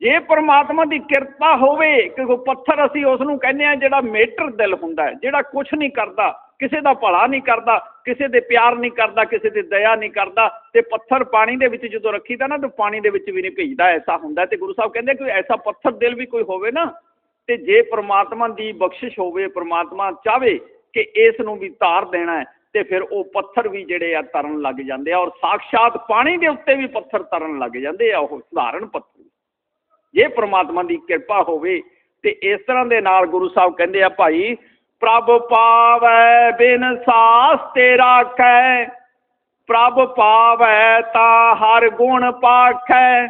[SPEAKER 1] ਜੇ ਪਰਮਾਤਮਾ ਦੀ ਕਿਰਪਾ ਹੋਵੇ ਕਿ ਉਹ ਪੱਥਰ ਅਸੀਂ ਉਸ ਨੂੰ ਕਹਿੰਦੇ ਆ ਜਿਹੜਾ ਮੇਟਰ ਦਿਲ ਹੁੰਦਾ ਹੈ, ਜਿਹੜਾ ਕੁਝ ਨਹੀਂ ਕਰਦਾ, ਕਿਸੇ ਦਾ ਭਲਾ ਨਹੀਂ ਕਰਦਾ, ਕਿਸੇ ਦੇ ਪਿਆਰ ਨਹੀਂ ਕਰਦਾ, ਕਿਸੇ ਤੇ ਦਇਆ ਨਹੀਂ ਕਰਦਾ, ਤੇ ਪੱਥਰ ਪਾਣੀ ਦੇ ਵਿੱਚ ਜਦੋਂ ਰੱਖੀਦਾ ਨਾ, ਤਾਂ ਪਾਣੀ ਦੇ ਵਿੱਚ ਵੀ ਨਹੀਂ ਭਿੱਜਦਾ, ਐਸਾ ਹੁੰਦਾ ਤੇ ਗੁਰੂ ਸਾਹਿਬ ਕਹਿੰਦੇ ਕੋਈ ਐਸਾ ਪੱਥਰ ਦਿਲ ਵੀ ਕੋਈ ਹੋਵੇ ਨਾ ਤੇ ਜੇ ਪ੍ਰਮਾਤਮਾ ਦੀ ਬਖਸ਼ਿਸ਼ ਹੋਵੇ, ਪ੍ਰਮਾਤਮਾ ਚਾਵੇ ਕਿ ਇਸ ਨੂੰ ਵੀ ਧਾਰ ਦੇਣਾ ਹੈ, ਤੇ ਫਿਰ ਉਹ ਪੱਥਰ ਵੀ ਜਿਹੜੇ ਆ ਤਰਨ ਲੱਗ ਜਾਂਦੇ ਆ ਔਰ ਸਾਖਸ਼ਾਤ ਪਾਣੀ ਦੇ ਉੱਤੇ ਵੀ ਪੱਥਰ ਤਰਨ ਲੱਗ ਜਾਂਦੇ ਆ, ਉਹ ਸਧਾਰਨ ਪੱਥਰ। ਜੇ ਪ੍ਰਮਾਤਮਾ ਦੀ ਕਿਰਪਾ ਹੋਵੇ ਤੇ ਇਸ ਤਰ੍ਹਾਂ ਦੇ ਨਾਲ ਗੁਰੂ ਸਾਹਿਬ ਕਹਿੰਦੇ ਆ, ਭਾਈ ਪ੍ਰਭ ਪਾਵੈ ਬਿਨ ਸਾਸ ਤੇ ਰਾਖੈ, ਪ੍ਰਭ ਪਾਵੈ ਤਾਂ ਹਰ ਗੁਣ ਪਾਖੈ।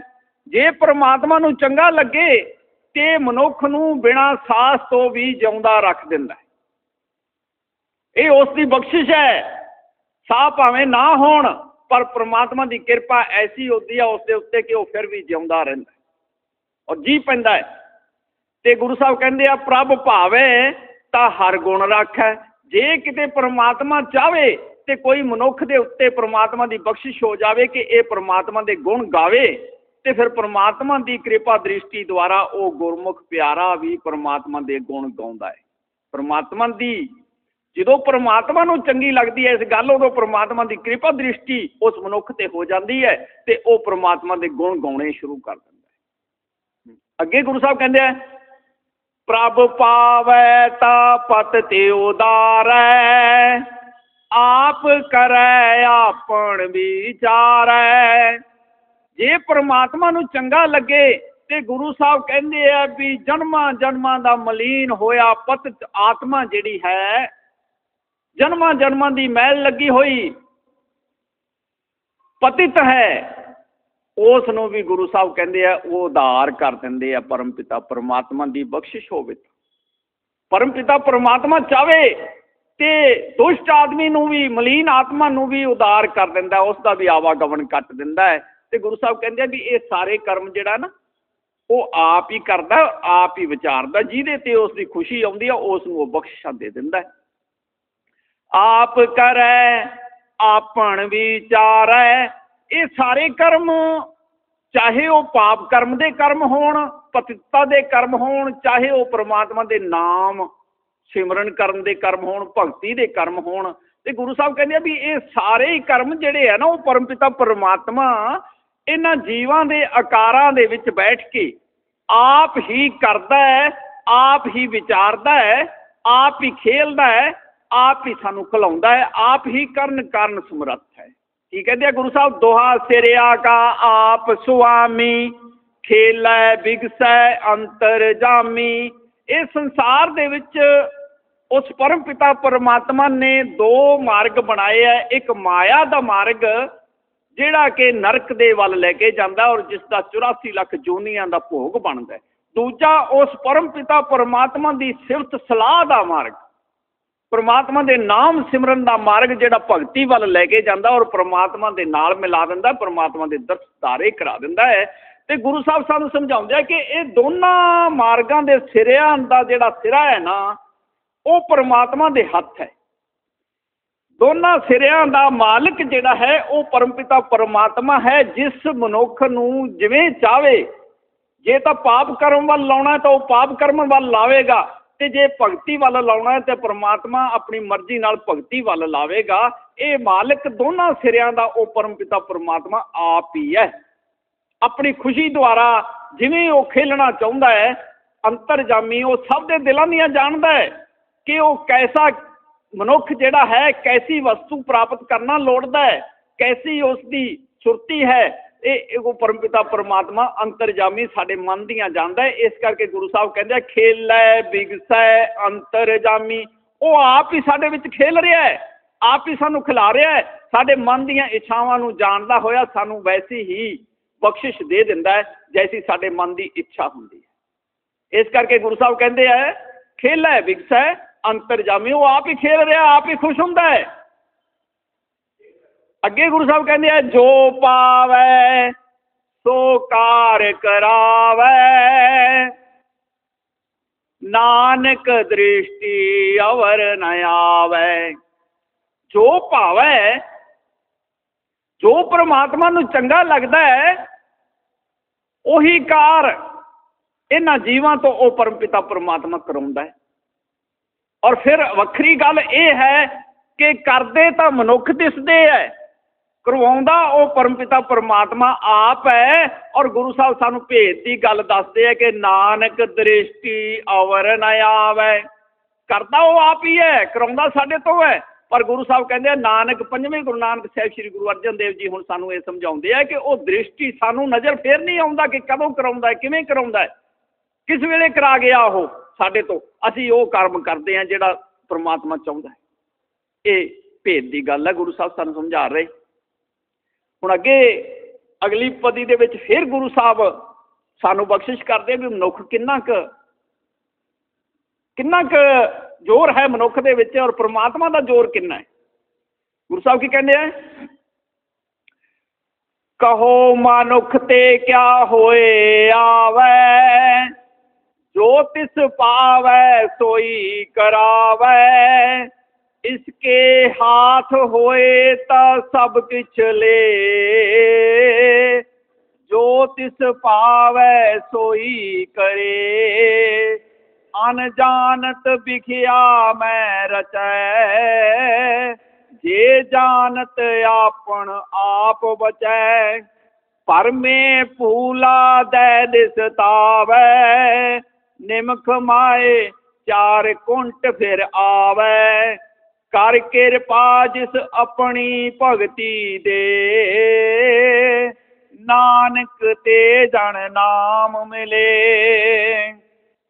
[SPEAKER 1] ਜੇ ਪ੍ਰਮਾਤਮਾ ਨੂੰ ਚੰਗਾ ਲੱਗੇ ਤੇ ਮਨੁੱਖ ਨੂੰ ਬਿਨਾਂ ਸਾਸ ਤੋਂ ਵੀ ਜਿਉਂਦਾ ਰੱਖ ਦਿੰਦਾ ਹੈ। ਇਹ ਉਸ ਦੀ ਬਖਸ਼ਿਸ਼ ਹੈ। ਸਾਹ ਭਾਵੇਂ ਨਾ ਹੋਣ, ਪਰ ਪ੍ਰਮਾਤਮਾ ਦੀ ਕਿਰਪਾ ਐਸੀ ਹੁੰਦੀ ਆ ਉਸ ਦੇ ਉੱਤੇ ਕਿ ਉਹ ਫਿਰ ਵੀ ਜਿਉਂਦਾ ਰਹਿੰਦਾ ਔਰ ਜੀ ਪੈਂਦਾ ਹੈ। ਤੇ ਗੁਰੂ ਸਾਹਿਬ ਕਹਿੰਦੇ ਆ, ਪ੍ਰਭ ਭਾਵੇ ਤਾਂ ਹਰ ਗੁਣ ਰੱਖੈ, ਜੇ ਕਿਤੇ ਪ੍ਰਮਾਤਮਾ ਚਾਵੇ ਤੇ ਕੋਈ ਮਨੁੱਖ ਦੇ ਉੱਤੇ ਪ੍ਰਮਾਤਮਾ ਦੀ ਬਖਸ਼ਿਸ਼ ਹੋ ਜਾਵੇ ਕਿ ਇਹ ਪ੍ਰਮਾਤਮਾ ਦੇ ਗੁਣ ਗਾਵੇ ਤੇ ਫਿਰ ਪ੍ਰਮਾਤਮਾ ਦੀ ਕਿਰਪਾ ਦ੍ਰਿਸ਼ਟੀ ਦੁਆਰਾ ਉਹ ਗੁਰਮੁਖ ਪਿਆਰਾ ਵੀ ਪ੍ਰਮਾਤਮਾ ਦੇ ਗੁਣ ਗਾਉਂਦਾ ਹੈ। ਪ੍ਰਮਾਤਮਾ ਦੀ ਜਦੋਂ ਪ੍ਰਮਾਤਮਾ ਨੂੰ ਚੰਗੀ ਲੱਗਦੀ ਹੈ ਇਸ ਗੱਲ, ਉਦੋਂ ਪ੍ਰਮਾਤਮਾ ਦੀ ਕਿਰਪਾ ਦ੍ਰਿਸ਼ਟੀ ਉਸ ਮਨੁੱਖ ਤੇ ਹੋ ਜਾਂਦੀ ਹੈ ਤੇ ਉਹ ਪ੍ਰਮਾਤਮਾ ਦੇ ਗੁਣ ਗਾਉਣੇ ਸ਼ੁਰੂ ਕਰ ਦਿੰਦਾ ਹੈ। ਅੱਗੇ ਗੁਰੂ ਸਾਹਿਬ ਕਹਿੰਦੇ ਆ, ਪ੍ਰਭ ਪਾਵੈ ਤਾ ਪਤ ਤੇ ਉਦਾਰੈ, ਆਪ ਕਰੈ ਆਪਣ ਵਿਚਾਰੈ। ਜੇ ਪਰਮਾਤਮਾ ਨੂੰ ਚੰਗਾ ਲੱਗੇ ਤੇ ਗੁਰੂ ਸਾਹਿਬ ਕਹਿੰਦੇ ਆ ਵੀ ਜਨਮਾਂ ਜਨਮਾਂ ਦਾ ਮਲੀਨ ਹੋਇਆ ਪਤ ਆਤਮਾ ਜਿਹੜੀ ਹੈ, ਜਨਮਾਂ ਜਨਮਾਂ ਦੀ ਮੈਲ ਲੱਗੀ ਹੋਈ ਪਤਿਤ ਹੈ, ਉਸ ਨੂੰ ਵੀ ਗੁਰੂ ਸਾਹਿਬ ਕਹਿੰਦੇ ਆ, ਉਹ ਉਧਾਰ ਕਰ ਦਿੰਦੇ ਆ ਪਰਮ ਪਿਤਾ, ਪਰਮਾਤਮਾ ਦੀ ਬਖਸ਼ਿਸ਼ ਹੋਵੇ ਤਾਂ। ਪਰਮ ਪਿਤਾ ਪਰਮਾਤਮਾ ਚਾਵੇ ਤੇ ਦੁਸ਼ਟ ਆਦਮੀ ਨੂੰ ਵੀ, ਮਲੀਨ ਆਤਮਾ ਨੂੰ ਵੀ ਉਧਾਰ ਕਰ ਦਿੰਦਾ, ਉਸ ਦਾ ਵੀ ਆਵਾਗਮਨ ਕੱਟ ਦਿੰਦਾ ਹੈ। ਤੇ ਗੁਰੂ ਸਾਹਿਬ ਕਹਿੰਦੇ ਆ ਵੀ ਇਹ ਸਾਰੇ ਕਰਮ ਜਿਹੜਾ ਨਾ, ਉਹ ਆਪ ਹੀ ਕਰਦਾ, ਆਪ ਹੀ ਵਿਚਾਰਦਾ, ਜਿਹਦੇ ਤੇ ਉਸ ਦੀ ਖੁਸ਼ੀ ਆਉਂਦੀ ਆ ਉਸ ਨੂੰ ਉਹ ਬਖਸ਼ਿਸ਼ਾਂ ਦੇ ਦਿੰਦਾ ਆਪ ਕਰੈ, ਆਪਣ ਵਿਚਾਰੈ, ਇਹ ਸਾਰੇ ਕਰਮ, ਚਾਹੇ ਉਹ ਪਾਪ ਕਰਮ ਦੇ ਕਰਮ ਹੋਣ, ਪਤਿਤਾ ਦੇ ਕਰਮ ਹੋਣ, ਚਾਹੇ ਉਹ ਪ੍ਰਮਾਤਮਾ ਦੇ ਨਾਮ ਸਿਮਰਨ ਕਰਨ ਦੇ ਕਰਮ ਹੋਣ, ਭਗਤੀ ਦੇ ਕਰਮ ਹੋਣ, ਤੇ ਗੁਰੂ ਸਾਹਿਬ ਕਹਿੰਦੇ ਆ ਵੀ ਇਹ ਸਾਰੇ ਹੀ ਕਰਮ ਜਿਹੜੇ ਆ ਨਾ, ਉਹ ਪਰਮਪਿਤਾ ਪਰਮਾਤਮਾ ਇਹਨਾਂ ਜੀਵਾਂ ਦੇ ਆਕਾਰਾਂ ਦੇ ਵਿੱਚ ਬੈਠ ਕੇ ਆਪ ਹੀ ਕਰਦਾ ਹੈ, ਆਪ ਹੀ ਵਿਚਾਰਦਾ ਹੈ, ਆਪ ਹੀ ਖੇਲਦਾ ਹੈ, ਆਪ ਹੀ ਸਾਨੂੰ ਖਿਲਾਉਂਦਾ ਹੈ, ਆਪ ਹੀ ਕਰਨ ਕਾਰਨ ਸਮਰੱਥ ਹੈ। ਕੀ ਕਹਿੰਦੇ ਆ ਗੁਰੂ ਸਾਹਿਬ? ਦੋਹਾ ਸਿਰਿਆ ਕਾ ਆਪ ਸੁਆਮੀ, ਖੇਲੈ ਬਿਗਸੈ ਅੰਤਰ ਜਾਮੀ। ਇਹ ਸੰਸਾਰ ਦੇ ਵਿੱਚ ਉਸ ਪਰਮ ਪਿਤਾ ਪਰਮਾਤਮਾ ਨੇ ਦੋ ਮਾਰਗ ਬਣਾਏ ਆ ਇੱਕ ਮਾਇਆ ਦਾ ਮਾਰਗ ਜਿਹੜਾ ਕਿ ਨਰਕ ਦੇ ਵੱਲ ਲੈ ਕੇ ਜਾਂਦਾ ਔਰ ਜਿਸ ਦਾ 84 ਲੱਖ ਜੂਨੀਆਂ ਦਾ ਭੋਗ ਬਣਦਾ ਦੂਜਾ, ਉਸ ਪਰਮ ਪਿਤਾ ਪਰਮਾਤਮਾ ਦੀ ਸਿਫਤ ਸਲਾਹ ਦਾ ਮਾਰਗ। ਪਰਮਾਤਮਾ ਦੇ ਨਾਮ ਸਿਮਰਨ ਦਾ ਮਾਰਗ ਜਿਹੜਾ ਭਗਤੀ ਵੱਲ ਲੈ ਕੇ ਜਾਂਦਾ ਔਰ ਪਰਮਾਤਮਾ ਦੇ ਨਾਲ ਮਿਲਾ ਦਿੰਦਾ ਪਰਮਾਤਮਾ ਦੇ ਦਰਸ਼ਦਾਰੇ ਕਰਾ ਦਿੰਦਾ ਹੈ। ਤੇ ਗੁਰੂ ਸਾਹਿਬ ਸਾਨੂੰ ਸਮਝਾਉਂਦੇ ਆ ਕਿ ਇਹ ਦੋਨਾਂ ਮਾਰਗਾਂ ਦੇ ਸਿਰਿਆਂ ਦਾ ਜਿਹੜਾ ਸਿਰਾ ਹੈ ਨਾ, ਉਹ ਪਰਮਾਤਮਾ ਦੇ ਹੱਥ ਹੈ। ਦੋਨਾਂ ਸਿਰਿਆਂ ਦਾ ਮਾਲਕ ਜਿਹੜਾ ਹੈ, ਉਹ ਪਰਮਪਿਤਾ ਪਰਮਾਤਮਾ ਹੈ, ਜਿਸ ਮਨੁੱਖ ਨੂੰ ਜਿਵੇਂ ਚਾਵੇ ਜੇ ਤਾਂ ਪਾਪ ਕਰਮ ਵੱਲ ਲਾਉਣਾ ਤਾਂ ਉਹ ਪਾਪ ਕਰਮ ਵੱਲ ਲਾਵੇਗਾ। ਤੇ ਜੇ ਭਗਤੀ ਵੱਲ ਲਾਉਣਾ ਹੈ, ਤੇ ਪ੍ਰਮਾਤਮਾ ਆਪਣੀ ਮਰਜ਼ੀ ਨਾਲ ਭਗਤੀ ਵੱਲ ਲਾਵੇਗਾ। ਇਹ ਮਾਲਕ ਦੋਨਾਂ ਸਿਰਿਆਂ ਦਾ, ਉਹ ਪਰਮਪਿਤਾ ਪਰਮਾਤਮਾ ਆਪ ਹੀ ਹੈ। ਆਪਣੀ ਖੁਸ਼ੀ ਦੁਆਰਾ ਜਿਵੇਂ ਉਹ ਖੇਲਣਾ ਚਾਹੁੰਦਾ ਹੈ, ਅੰਤਰਜਾਮੀ ਉਹ ਸਭ ਦੇ ਦਿਲਾਂ ਦੀਆਂ ਜਾਣਦਾ ਹੈ ਕਿ ਉਹ ਕੈਸਾ ਮਨੁੱਖ ਜਿਹੜਾ ਹੈ, ਕੈਸੀ ਵਸਤੂ ਪ੍ਰਾਪਤ ਕਰਨਾ ਲੋੜਦਾ ਹੈ, ਕੈਸੀ ਉਸ ਦੀ ਸੁਰਤੀ ਹੈ, ਇਹ ਉਹ ਪਰਮਪਿਤਾ ਪਰਮਾਤਮਾ ਅੰਤਰਜਾਮੀ ਸਾਡੇ ਮਨ ਦੀਆਂ ਜਾਣਦਾ ਹੈ। ਇਸ ਕਰਕੇ ਗੁਰੂ ਸਾਹਿਬ ਕਹਿੰਦੇ ਆ, ਖੇਲੈ ਬਿਗਸੈ, ਅੰਤਰਜਾਮੀ। ਉਹ ਆਪ ਹੀ ਸਾਡੇ ਵਿੱਚ ਖੇਲ ਰਿਹਾ ਹੈ, ਆਪ ਹੀ ਸਾਨੂੰ ਖਿਲਾ ਰਿਹਾ ਹੈ। ਸਾਡੇ ਮਨ ਦੀਆਂ ਇੱਛਾਵਾਂ ਨੂੰ ਜਾਣਦਾ ਹੋਇਆ ਸਾਨੂੰ ਵੈਸੀ ਹੀ ਬਖਸ਼ਿਸ਼ ਦੇ ਦਿੰਦਾ ਹੈ, ਜੈਸੀ ਸਾਡੇ ਮਨ ਦੀ ਇੱਛਾ ਹੁੰਦੀ ਹੈ। ਇਸ ਕਰਕੇ ਗੁਰੂ ਸਾਹਿਬ ਕਹਿੰਦੇ ਆ, ਖੇਲੈ ਬਿਗਸੈ ਅੰਤਰਜਾਮੀ ਉਹ ਆਪ ਹੀ ਖੇਲ ਰਿਹਾ, ਆਪ ਹੀ ਖੁਸ਼ ਹੁੰਦਾ ਹੈ। ਅੱਗੇ ਗੁਰੂ ਸਾਹਿਬ ਕਹਿੰਦੇ ਆ, ਜੋ ਪਾਵੈ, ਸੋ ਕਾਰ ਕਰਾਵੈ। ਨਾਨਕ ਦ੍ਰਿਸ਼ਟੀ ਅਵਰ ਨ ਆਵੈ। ਜੋ ਭਾਵੈ ਜੋ ਪ੍ਰਮਾਤਮਾ ਨੂੰ ਚੰਗਾ ਲੱਗਦਾ ਹੈ, ਉਹੀ ਕਾਰ ਇਹਨਾਂ ਜੀਵਾਂ ਤੋਂ ਉਹ ਪਰਮਪਿਤਾ ਪਰਮਾਤਮਾ ਕਰਾਉਂਦਾ ਹੈ। ਔਰ ਫਿਰ ਵੱਖਰੀ ਗੱਲ ਇਹ ਹੈ ਕਿ ਕਰਦੇ ਤਾਂ ਮਨੁੱਖ ਦਿਸਦੇ ਹੈ ਕਰਵਾਉਂਦਾ ਉਹ ਪਰਮਪਿਤਾ ਪਰਮਾਤਮਾ ਆਪ ਹੈ ਔਰ ਗੁਰੂ ਸਾਹਿਬ ਸਾਨੂੰ ਭੇਦ ਦੀ ਗੱਲ ਦੱਸਦੇ ਆ ਕਿ ਨਾਨਕ ਦ੍ਰਿਸ਼ਟੀ ਅਵਰ ਨ ਆਵੈ। ਕਰਦਾ ਉਹ ਆਪ ਹੀ ਹੈ ਕਰਾਉਂਦਾ ਸਾਡੇ ਤੋਂ ਹੈ ਪਰ ਗੁਰੂ ਸਾਹਿਬ ਕਹਿੰਦੇ ਆ, ਨਾਨਕ ਪੰਜਵੇਂ ਗੁਰੂ ਨਾਨਕ ਸਾਹਿਬ ਸ੍ਰੀ ਗੁਰੂ ਅਰਜਨ ਦੇਵ ਜੀ ਹੁਣ ਸਾਨੂੰ ਇਹ ਸਮਝਾਉਂਦੇ ਆ ਕਿ ਉਹ ਦ੍ਰਿਸ਼ਟੀ ਸਾਨੂੰ ਨਜ਼ਰ ਫੇਰ ਨਹੀਂ ਆਉਂਦਾ ਕਿ ਕਦੋਂ ਕਰਾਉਂਦਾ ਕਿਵੇਂ ਕਰਾਉਂਦਾ ਕਿਸ ਵੇਲੇ ਕਰਾ ਗਿਆ ਉਹ? ਸਾਡੇ ਤੋਂ ਅਸੀਂ ਉਹ ਕਰਮ ਕਰਦੇ ਹਾਂ ਜਿਹੜਾ ਪਰਮਾਤਮਾ ਚਾਹੁੰਦਾ ਇਹ ਭੇਦ ਦੀ ਗੱਲ ਹੈ, ਗੁਰੂ ਸਾਹਿਬ ਸਾਨੂੰ ਸਮਝਾ ਰਹੇ। ਹੁਣ ਅੱਗੇ ਅਗਲੀ ਪਦੀ ਦੇ ਵਿੱਚ ਫਿਰ ਗੁਰੂ ਸਾਹਿਬ ਸਾਨੂੰ ਬਖਸ਼ਿਸ਼ ਕਰਦੇ ਵੀ ਮਨੁੱਖ ਕਿੰਨਾ ਕੁ ਕਿੰਨਾ ਕੁ ਜ਼ੋਰ ਹੈ ਮਨੁੱਖ ਦੇ ਵਿੱਚ ਔਰ ਪ੍ਰਮਾਤਮਾ ਦਾ ਜ਼ੋਰ ਕਿੰਨਾ ਹੈ। ਗੁਰੂ ਸਾਹਿਬ ਕੀ ਕਹਿੰਦੇ ਆ? ਕਹੋ ਮਨੁੱਖ ਤੇ ਕਿਆ ਹੋਏ ਆਵੈ? ਜੋ ਤਿਸ ਪਾਵੈ ਸੋਈ ਕਰਾਵੈ, ਇਸਕੇ ਹਾਥ ਹੋਏ ਤਾਂ ਸਭ ਕਿਛ ਲੇ। ਜੋ ਤਿਸ ਪਾਵੈ ਸੋਈ ਕਰੇ ਅਨਜਾਨਤ ਵਿਖਿਆ ਮੈਂ ਰਚੈ। ਜੇ ਜਾਣਤ ਆਪਣ ਆਪ ਬਚੈ, ਪਰਮੇ ਭੂਲਾ ਦੈ ਦਿਸਤਾਵੈ ਨਿਮਖ ਮਾਏ, ਚਾਰ ਕੁੰਟ ਫਿਰ ਆਵੈ। ਕਰ ਕਿਰਪਾ ਜਿਸ ਆਪਣੀ ਭਗਤੀ ਦੇ। ਨਾਨਕ ਤੇ ਜਨ ਨਾਮ ਮਿਲੇ।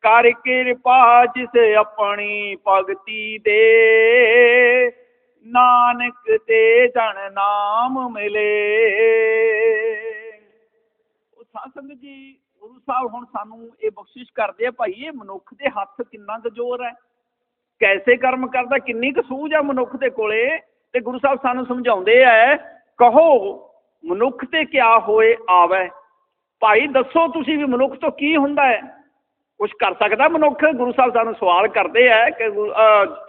[SPEAKER 1] ਕਰ ਕਿਰਪਾ ਜਿਸ ਆਪਣੀ ਭਗਤੀ ਦੇ। ਨਾਨਕ ਤੇ ਜਨ ਨਾਮ ਮਿਲੇ। ਉਹ ਸਾਧ ਸੰਗਤ ਜੀ ਗੁਰੂ ਸਾਹਿਬ ਹੁਣ ਸਾਨੂੰ ਇਹ ਬਖਸ਼ਿਸ਼ ਕਰਦੇ ਆ ਭਾਈ, ਇਹ ਮਨੁੱਖ ਦੇ ਹੱਥ ਕਿੰਨਾ ਕੁ ਹੈ? ਕੈਸੇ ਕਰਮ ਕਰਦਾ, ਕਿੰਨੀ ਕੁ ਸੂਝ ਆ ਮਨੁੱਖ ਦੇ ਕੋਲੇ? ਤੇ ਗੁਰੂ ਸਾਹਿਬ ਸਾਨੂੰ ਸਮਝਾਉਂਦੇ ਆ, ਕਹੋ, ਮਨੁੱਖ ਤੇ ਕਿਆ ਹੋਏ ਆਵੇ? ਭਾਈ, ਦੱਸੋ ਤੁਸੀਂ ਵੀ ਮਨੁੱਖ ਤੋਂ ਕੀ ਹੁੰਦਾ ਹੈ? ਕੁਝ ਕਰ ਸਕਦਾ ਮਨੁੱਖ? ਗੁਰੂ ਸਾਹਿਬ ਸਾਨੂੰ ਸਵਾਲ ਕਰਦੇ ਆ ਕਿ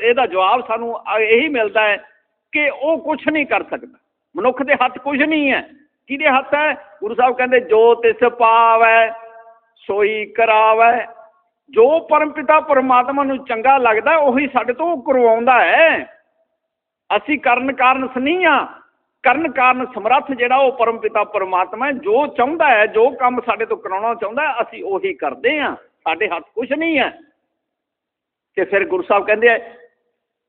[SPEAKER 1] ਇਹਦਾ ਜਵਾਬ ਸਾਨੂੰ ਇਹੀ ਮਿਲਦਾ ਹੈ ਕਿ ਉਹ ਕੁਝ ਨਹੀਂ ਕਰ ਸਕਦਾ। ਮਨੁੱਖ ਦੇ ਹੱਥ ਕੁਝ ਨਹੀਂ ਹੈ। ਕਿਹਦੇ ਹੱਥ ਹੈ? ਗੁਰੂ ਸਾਹਿਬ ਕਹਿੰਦੇ, ਜੋ ਤਿਸ ਪਾਵੈ ਸੋਈ ਕਰਾਵੈ। ਜੋ ਪਰਮਪਿਤਾ ਪਰਮਾਤਮਾ ਨੂੰ ਚੰਗਾ ਲੱਗਦਾ, ਉਹੀ ਸਾਡੇ ਤੋਂ ਕਰਵਾਉਂਦਾ ਹੈ। ਅਸੀਂ ਕਰਨ ਕਾਰਨ ਸਨੀ ਸਨੀਆਂ ਕਰਨ ਕਾਰਨ ਸਮਰੱਥ ਜਿਹੜਾ ਉਹ ਪਰਮਪਿਤਾ ਪਰਮਾਤਮਾ ਹੈ, ਜੋ ਚਾਹੁੰਦਾ ਹੈ, ਜੋ ਕੰਮ ਸਾਡੇ ਤੋਂ ਕਰਾਉਣਾ ਚਾਹੁੰਦਾ ਅਸੀਂ ਉਹੀ ਕਰਦੇ ਹਾਂ। ਸਾਡੇ ਹੱਥ ਕੁਝ ਨਹੀਂ ਹੈ। ਤੇ ਫਿਰ ਗੁਰੂ ਸਾਹਿਬ ਕਹਿੰਦੇ ਆ,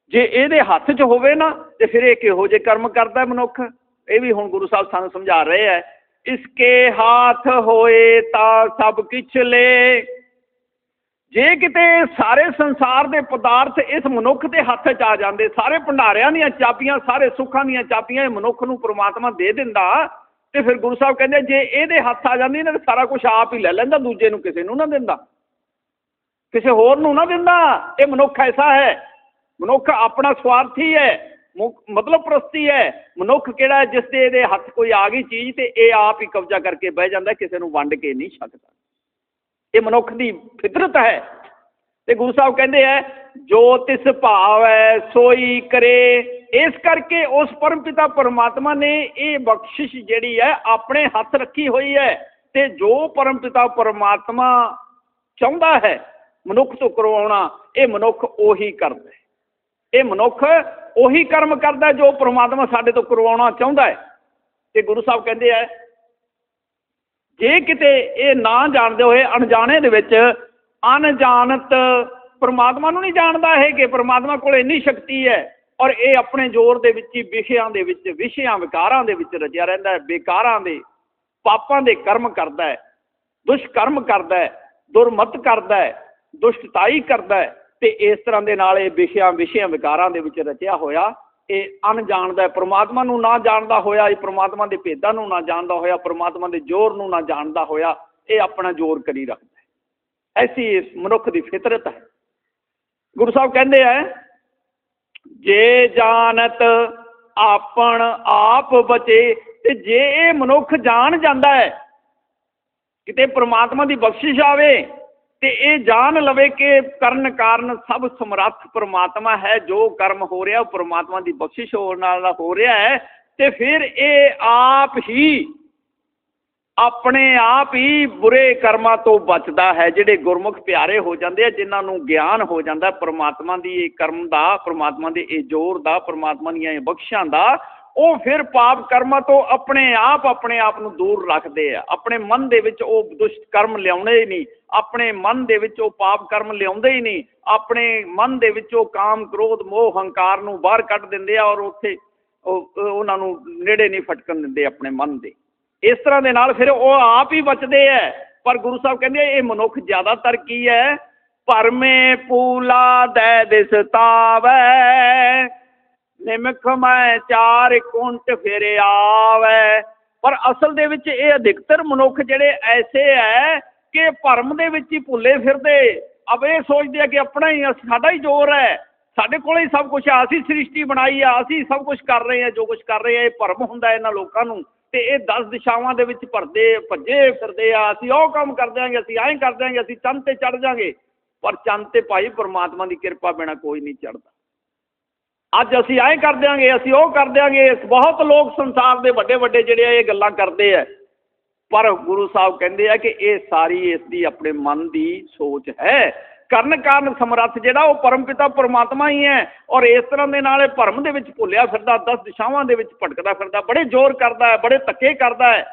[SPEAKER 1] ਜੇ ਇਹਦੇ ਹੱਥ 'ਚ ਹੋਵੇ ਨਾ, ਤੇ ਫਿਰ ਇਹ ਕਿਹੋ ਜਿਹੇ ਕਰਮ ਕਰਦਾ ਮਨੁੱਖ? ਇਹ ਵੀ ਹੁਣ ਗੁਰੂ ਸਾਹਿਬ ਸਾਨੂੰ ਸਮਝਾ ਰਹੇ ਹੈ। ਇਸਕੇ ਹੱਥ ਹੋਏ ਤਾਂ ਸਭ ਕਿਛ ਲੈ। ਜੇ ਕਿਤੇ ਸਾਰੇ ਸੰਸਾਰ ਦੇ ਪਦਾਰਥ ਇਸ ਮਨੁੱਖ ਦੇ ਹੱਥ 'ਚ ਆ ਜਾਂਦੇ, ਸਾਰੇ ਭੰਡਾਰਿਆਂ ਦੀਆਂ ਚਾਬੀਆਂ, ਸਾਰੇ ਸੁੱਖਾਂ ਦੀਆਂ ਚਾਬੀਆਂ ਇਹ ਮਨੁੱਖ ਨੂੰ ਪ੍ਰਮਾਤਮਾ ਦੇ ਦਿੰਦਾ, ਤੇ ਫਿਰ ਗੁਰੂ ਸਾਹਿਬ ਕਹਿੰਦੇ ਜੇ ਇਹਦੇ ਹੱਥ ਆ ਜਾਂਦੀ, ਇਹਨਾਂ ਤਾਂ ਸਾਰਾ ਕੁਝ ਆਪ ਹੀ ਲੈ ਲੈਂਦਾ, ਦੂਜੇ ਨੂੰ ਕਿਸੇ ਨੂੰ ਨਾ ਦਿੰਦਾ। ਕਿਸੇ ਹੋਰ ਨੂੰ ਨਾ ਦਿੰਦਾ। ਇਹ ਮਨੁੱਖ ਐਸਾ ਹੈ। ਮਨੁੱਖ ਆਪਣਾ ਸਵਾਰਥੀ ਹੈ। ਮੁ- ਮਤਲਬ ਪ੍ਰਸਤੀ ਹੈ, ਮਨੁੱਖ ਕਿਹੜਾ ਜਿਸ ਦੇ ਇਹਦੇ ਹੱਥ ਕੋਈ ਆ ਗਈ ਚੀਜ਼ ਤੇ ਇਹ ਆਪ ਹੀ ਕਬਜ਼ਾ ਕਰਕੇ ਬਹਿ ਜਾਂਦਾ ਕਿਸੇ ਨੂੰ ਵੰਡ ਕੇ ਨਹੀਂ ਛਕਦਾ ਇਹ ਮਨੁੱਖ ਦੀ ਫਿਤਰਤ ਹੈ। ਤੇ ਗੁਰੂ ਸਾਹਿਬ ਕਹਿੰਦੇ ਹੈ, ਜੋ ਤਿਸ ਭਾਵ ਹੈ ਸੋਈ ਕਰੇ, ਇਸ ਕਰਕੇ ਉਸ ਪਰਮਪਿਤਾ ਪਰਮਾਤਮਾ ਨੇ ਇਹ ਬਖਸ਼ਿਸ਼ ਜਿਹੜੀ ਹੈ, ਆਪਣੇ ਹੱਥ ਰੱਖੀ ਹੋਈ ਹੈ। ਤੇ ਜੋ ਪਰਮਪਿਤਾ ਪਰਮਾਤਮਾ ਚਾਹੁੰਦਾ ਹੈ, ਮਨੁੱਖ ਤੋਂ ਕਰਵਾਉਣਾ, ਇਹ ਮਨੁੱਖ ਉਹੀ ਕਰਦਾ ਹੈ। ਇਹ ਮਨੁੱਖ ਉਹੀ ਕਰਮ ਕਰਦਾ ਜੋ ਪ੍ਰਮਾਤਮਾ ਸਾਡੇ ਤੋਂ ਕਰਵਾਉਣਾ ਚਾਹੁੰਦਾ ਹੈ। ਤੇ ਗੁਰੂ ਸਾਹਿਬ ਕਹਿੰਦੇ ਆ, ਜੇ ਕਿਤੇ ਇਹ ਨਾ ਜਾਣਦੇ ਹੋਏ ਅਣਜਾਣੇ ਦੇ ਵਿੱਚ ਅਣਜਾਣਤ ਪਰਮਾਤਮਾ ਨੂੰ ਨਹੀਂ ਜਾਣਦਾ ਇਹ ਕਿ ਪ੍ਰਮਾਤਮਾ ਕੋਲ ਇੰਨੀ ਸ਼ਕਤੀ ਹੈ ਔਰ ਇਹ ਆਪਣੇ ਜ਼ੋਰ ਦੇ ਵਿੱਚ ਹੀ ਵਿਸ਼ਿਆਂ ਦੇ ਵਿੱਚ, ਵਿਸ਼ਿਆਂ, ਵਿਕਾਰਾਂ ਦੇ ਵਿੱਚ ਰਜਿਆ ਰਹਿੰਦਾ ਹੈ ਬੇਕਾਰਾਂ ਦੇ, ਪਾਪਾਂ ਦੇ ਕਰਮ ਕਰਦਾ ਹੈ, ਦੁਸ਼ਕਰਮ ਕਰਦਾ ਹੈ, ਦੁਰਮਤ ਕਰਦਾ ਹੈ, ਦੁਸ਼ਟਤਾਈ ਕਰਦਾ ਹੈ। ਤੇ ਇਸ ਤਰ੍ਹਾਂ ਦੇ ਨਾਲ ਇਹ ਵਿਸ਼ਿਆਂ ਵਿਸ਼ਿਆਂ ਵਿਕਾਰਾਂ ਦੇ ਵਿੱਚ ਰਚਿਆ ਹੋਇਆ, ਇਹ ਅਣਜਾਣਦਾ ਹੈ। ਪ੍ਰਮਾਤਮਾ ਨੂੰ ਨਾ ਜਾਣਦਾ ਹੋਇਆ, ਇਹ ਪ੍ਰਮਾਤਮਾ ਦੇ ਭੇਦਾਂ ਨੂੰ ਨਾ ਜਾਣਦਾ ਹੋਇਆ, ਪ੍ਰਮਾਤਮਾ ਦੇ ਜ਼ੋਰ ਨੂੰ ਨਾ ਜਾਣਦਾ ਹੋਇਆ, ਇਹ ਆਪਣਾ ਜ਼ੋਰ ਕਰੀ ਰੱਖਦਾ ਹੈ। ਐਸੀ ਇਸ ਮਨੁੱਖ ਦੀ ਫਿਤਰਤ ਹੈ। ਗੁਰੂ ਸਾਹਿਬ ਕਹਿੰਦੇ ਆ, ਜੇ ਜਾਣਤ ਆਪਣ ਆਪ ਬਚੇ, ਤੇ ਜੇ ਇਹ ਮਨੁੱਖ ਜਾਣ ਜਾਂਦਾ ਹੈ, ਕਿਤੇ ਪ੍ਰਮਾਤਮਾ ਦੀ ਬਖਸ਼ਿਸ਼ ਆਵੇ ਤੇ ਇਹ ਜਾਣ ਲਵੇ ਕਿ ਕਰਨ ਕਾਰਨ ਸਭ ਸਮਰੱਥ ਪਰਮਾਤਮਾ ਹੈ, ਜੋ ਕਰਮ ਹੋ ਰਿਹਾ, ਉਹ ਪਰਮਾਤਮਾ ਦੀ ਬਖਸ਼ਿਸ਼ ਹੋਣ ਨਾਲ ਹੋ ਰਿਹਾ ਹੈ, ਤੇ ਫਿਰ ਇਹ ਆਪ ਹੀ ਆਪਣੇ ਆਪ ਹੀ ਬੁਰੇ ਕਰਮਾਂ ਤੋਂ ਬਚਦਾ ਹੈ, ਜਿਹੜੇ ਗੁਰਮੁਖ ਪਿਆਰੇ ਹੋ ਜਾਂਦੇ ਆ, ਜਿਨ੍ਹਾਂ ਨੂੰ ਗਿਆਨ ਹੋ ਜਾਂਦਾ, ਪਰਮਾਤਮਾ ਦੀ ਇਹ ਕਰਮ ਦਾ, ਪਰਮਾਤਮਾ ਦੇ ਇਹ ਜੋਰ ਦਾ, ਪ੍ਰਮਾਤਮਾ ਦੀਆਂ ਇਹ ਬਖਸ਼ਾਂ ਦਾ ਉਹ ਫਿਰ ਪਾਪ ਕਰਮਾਂ ਤੋਂ ਆਪਣੇ ਆਪ ਆਪਣੇ ਆਪ ਨੂੰ ਦੂਰ ਰੱਖਦੇ ਆ। ਆਪਣੇ ਮਨ ਦੇ ਵਿੱਚ ਉਹ ਦੁਸ਼ਟ ਕਰਮ ਲਿਆਉਣੇ ਹੀ ਨਹੀਂ। ਆਪਣੇ ਮਨ ਦੇ ਵਿੱਚ ਉਹ ਪਾਪ ਕਰਮ ਲਿਆਉਂਦੇ ਹੀ ਨਹੀਂ। ਆਪਣੇ ਮਨ ਦੇ ਵਿੱਚ ਉਹ ਕਾਮ, ਕ੍ਰੋਧ, ਮੋਹ, ਹੰਕਾਰ ਨੂੰ ਬਾਹਰ ਕੱਢ ਦਿੰਦੇ ਆ ਔਰ ਉੱਥੇ ਉਹ, ਉਹਨਾਂ ਨੂੰ ਨੇੜੇ ਨਹੀਂ ਫਟਕਣ ਦਿੰਦੇ ਆਪਣੇ ਮਨ ਦੇ। ਇਸ ਤਰ੍ਹਾਂ ਦੇ ਨਾਲ ਫਿਰ ਉਹ ਆਪ ਹੀ ਬਚਦੇ ਐ ਪਰ ਗੁਰੂ ਸਾਹਿਬ ਕਹਿੰਦੇ ਇਹ ਮਨੁੱਖ ਜ਼ਿਆਦਾਤਰ ਕੀ ਹੈ? ਭਰਮੇ ਪੂਲਾ ਦੈ ਦਿਸਤਾਵੈ ਨਿਮਖ ਮੈਂ ਚਾਰ ਕੁੰਟ ਫਿਰ ਆਵੈ। ਪਰ ਅਸਲ ਦੇ ਵਿੱਚ ਇਹ ਅਧਿਕਤਰ ਮਨੁੱਖ ਜਿਹੜੇ ਐਸੇ ਐ ਕਿ ਭਰਮ ਦੇ ਵਿੱਚ ਹੀ ਭੁੱਲੇ ਫਿਰਦੇ। ਅਬ ਇਹ ਸੋਚਦੇ ਆ ਕਿ ਆਪਣਾ ਹੀ ਸਾਡਾ ਹੀ ਜ਼ੋਰ ਹੈ ਸਾਡੇ ਕੋਲ ਹੀ ਸਭ ਕੁਝ ਆ, ਅਸੀਂ ਸ੍ਰਿਸ਼ਟੀ ਬਣਾਈ ਆ, ਅਸੀਂ ਸਭ ਕੁਝ ਕਰ ਰਹੇ ਆ, ਜੋ ਕੁਝ ਕਰ ਰਹੇ ਆ, ਇਹ ਭਰਮ ਹੁੰਦਾ ਇਹਨਾਂ ਲੋਕਾਂ ਨੂੰ। ਤੇ ਇਹ 10 ਦਿਸ਼ਾਵਾਂ ਦੇ ਵਿੱਚ ਭਰਦੇ, ਭੱਜੇ ਫਿਰਦੇ ਆ। ਅਸੀਂ ਉਹ ਕੰਮ ਕਰ ਦਿਆਂਗੇ, ਅਸੀਂ ਐਂ ਕਰ ਦਿਆਂਗੇ, ਅਸੀਂ ਚੰਦ ਤੇ ਚੜ ਜਾਾਂਗੇ। ਪਰ ਚੰਦ ਤੇ ਭਾਈ ਪਰਮਾਤਮਾ ਦੀ ਕਿਰਪਾ ਬਿਨਾ ਕੋਈ ਨਹੀਂ ਚੜਦਾ ਅੱਜ ਅਸੀਂ ਐਂ ਕਰ ਦਿਆਂਗੇ, ਅਸੀਂ ਉਹ ਕਰ ਦਿਆਂਗੇ। ਬਹੁਤ ਲੋਕ ਸੰਸਾਰ ਦੇ ਵੱਡੇ ਵੱਡੇ ਜਿਹੜੇ ਆ, ਇਹ ਗੱਲਾਂ ਕਰਦੇ ਹੈ ਪਰ ਗੁਰੂ ਸਾਹਿਬ ਕਹਿੰਦੇ ਆ ਕਿ ਇਹ ਸਾਰੀ ਇਸ ਦੀ ਆਪਣੇ ਮਨ ਦੀ ਸੋਚ ਹੈ। ਕਰਨ ਕਾਰਨ ਸਮਰੱਥ ਜਿਹੜਾ, ਉਹ ਪਰਮਪਿਤਾ ਪਰਮਾਤਮਾ ਹੀ ਹੈ। ਔਰ ਇਸ ਤਰ੍ਹਾਂ ਦੇ ਨਾਲ ਇਹ ਭਰਮ ਦੇ ਵਿੱਚ ਭੁੱਲਿਆ ਫਿਰਦਾ, ਦਸ ਦਿਸ਼ਾਵਾਂ ਦੇ ਵਿੱਚ ਭਟਕਦਾ ਫਿਰਦਾ, ਬੜੇ ਜ਼ੋਰ ਕਰਦਾ ਹੈ, ਬੜੇ ਧੱਕੇ ਕਰਦਾ ਹੈ,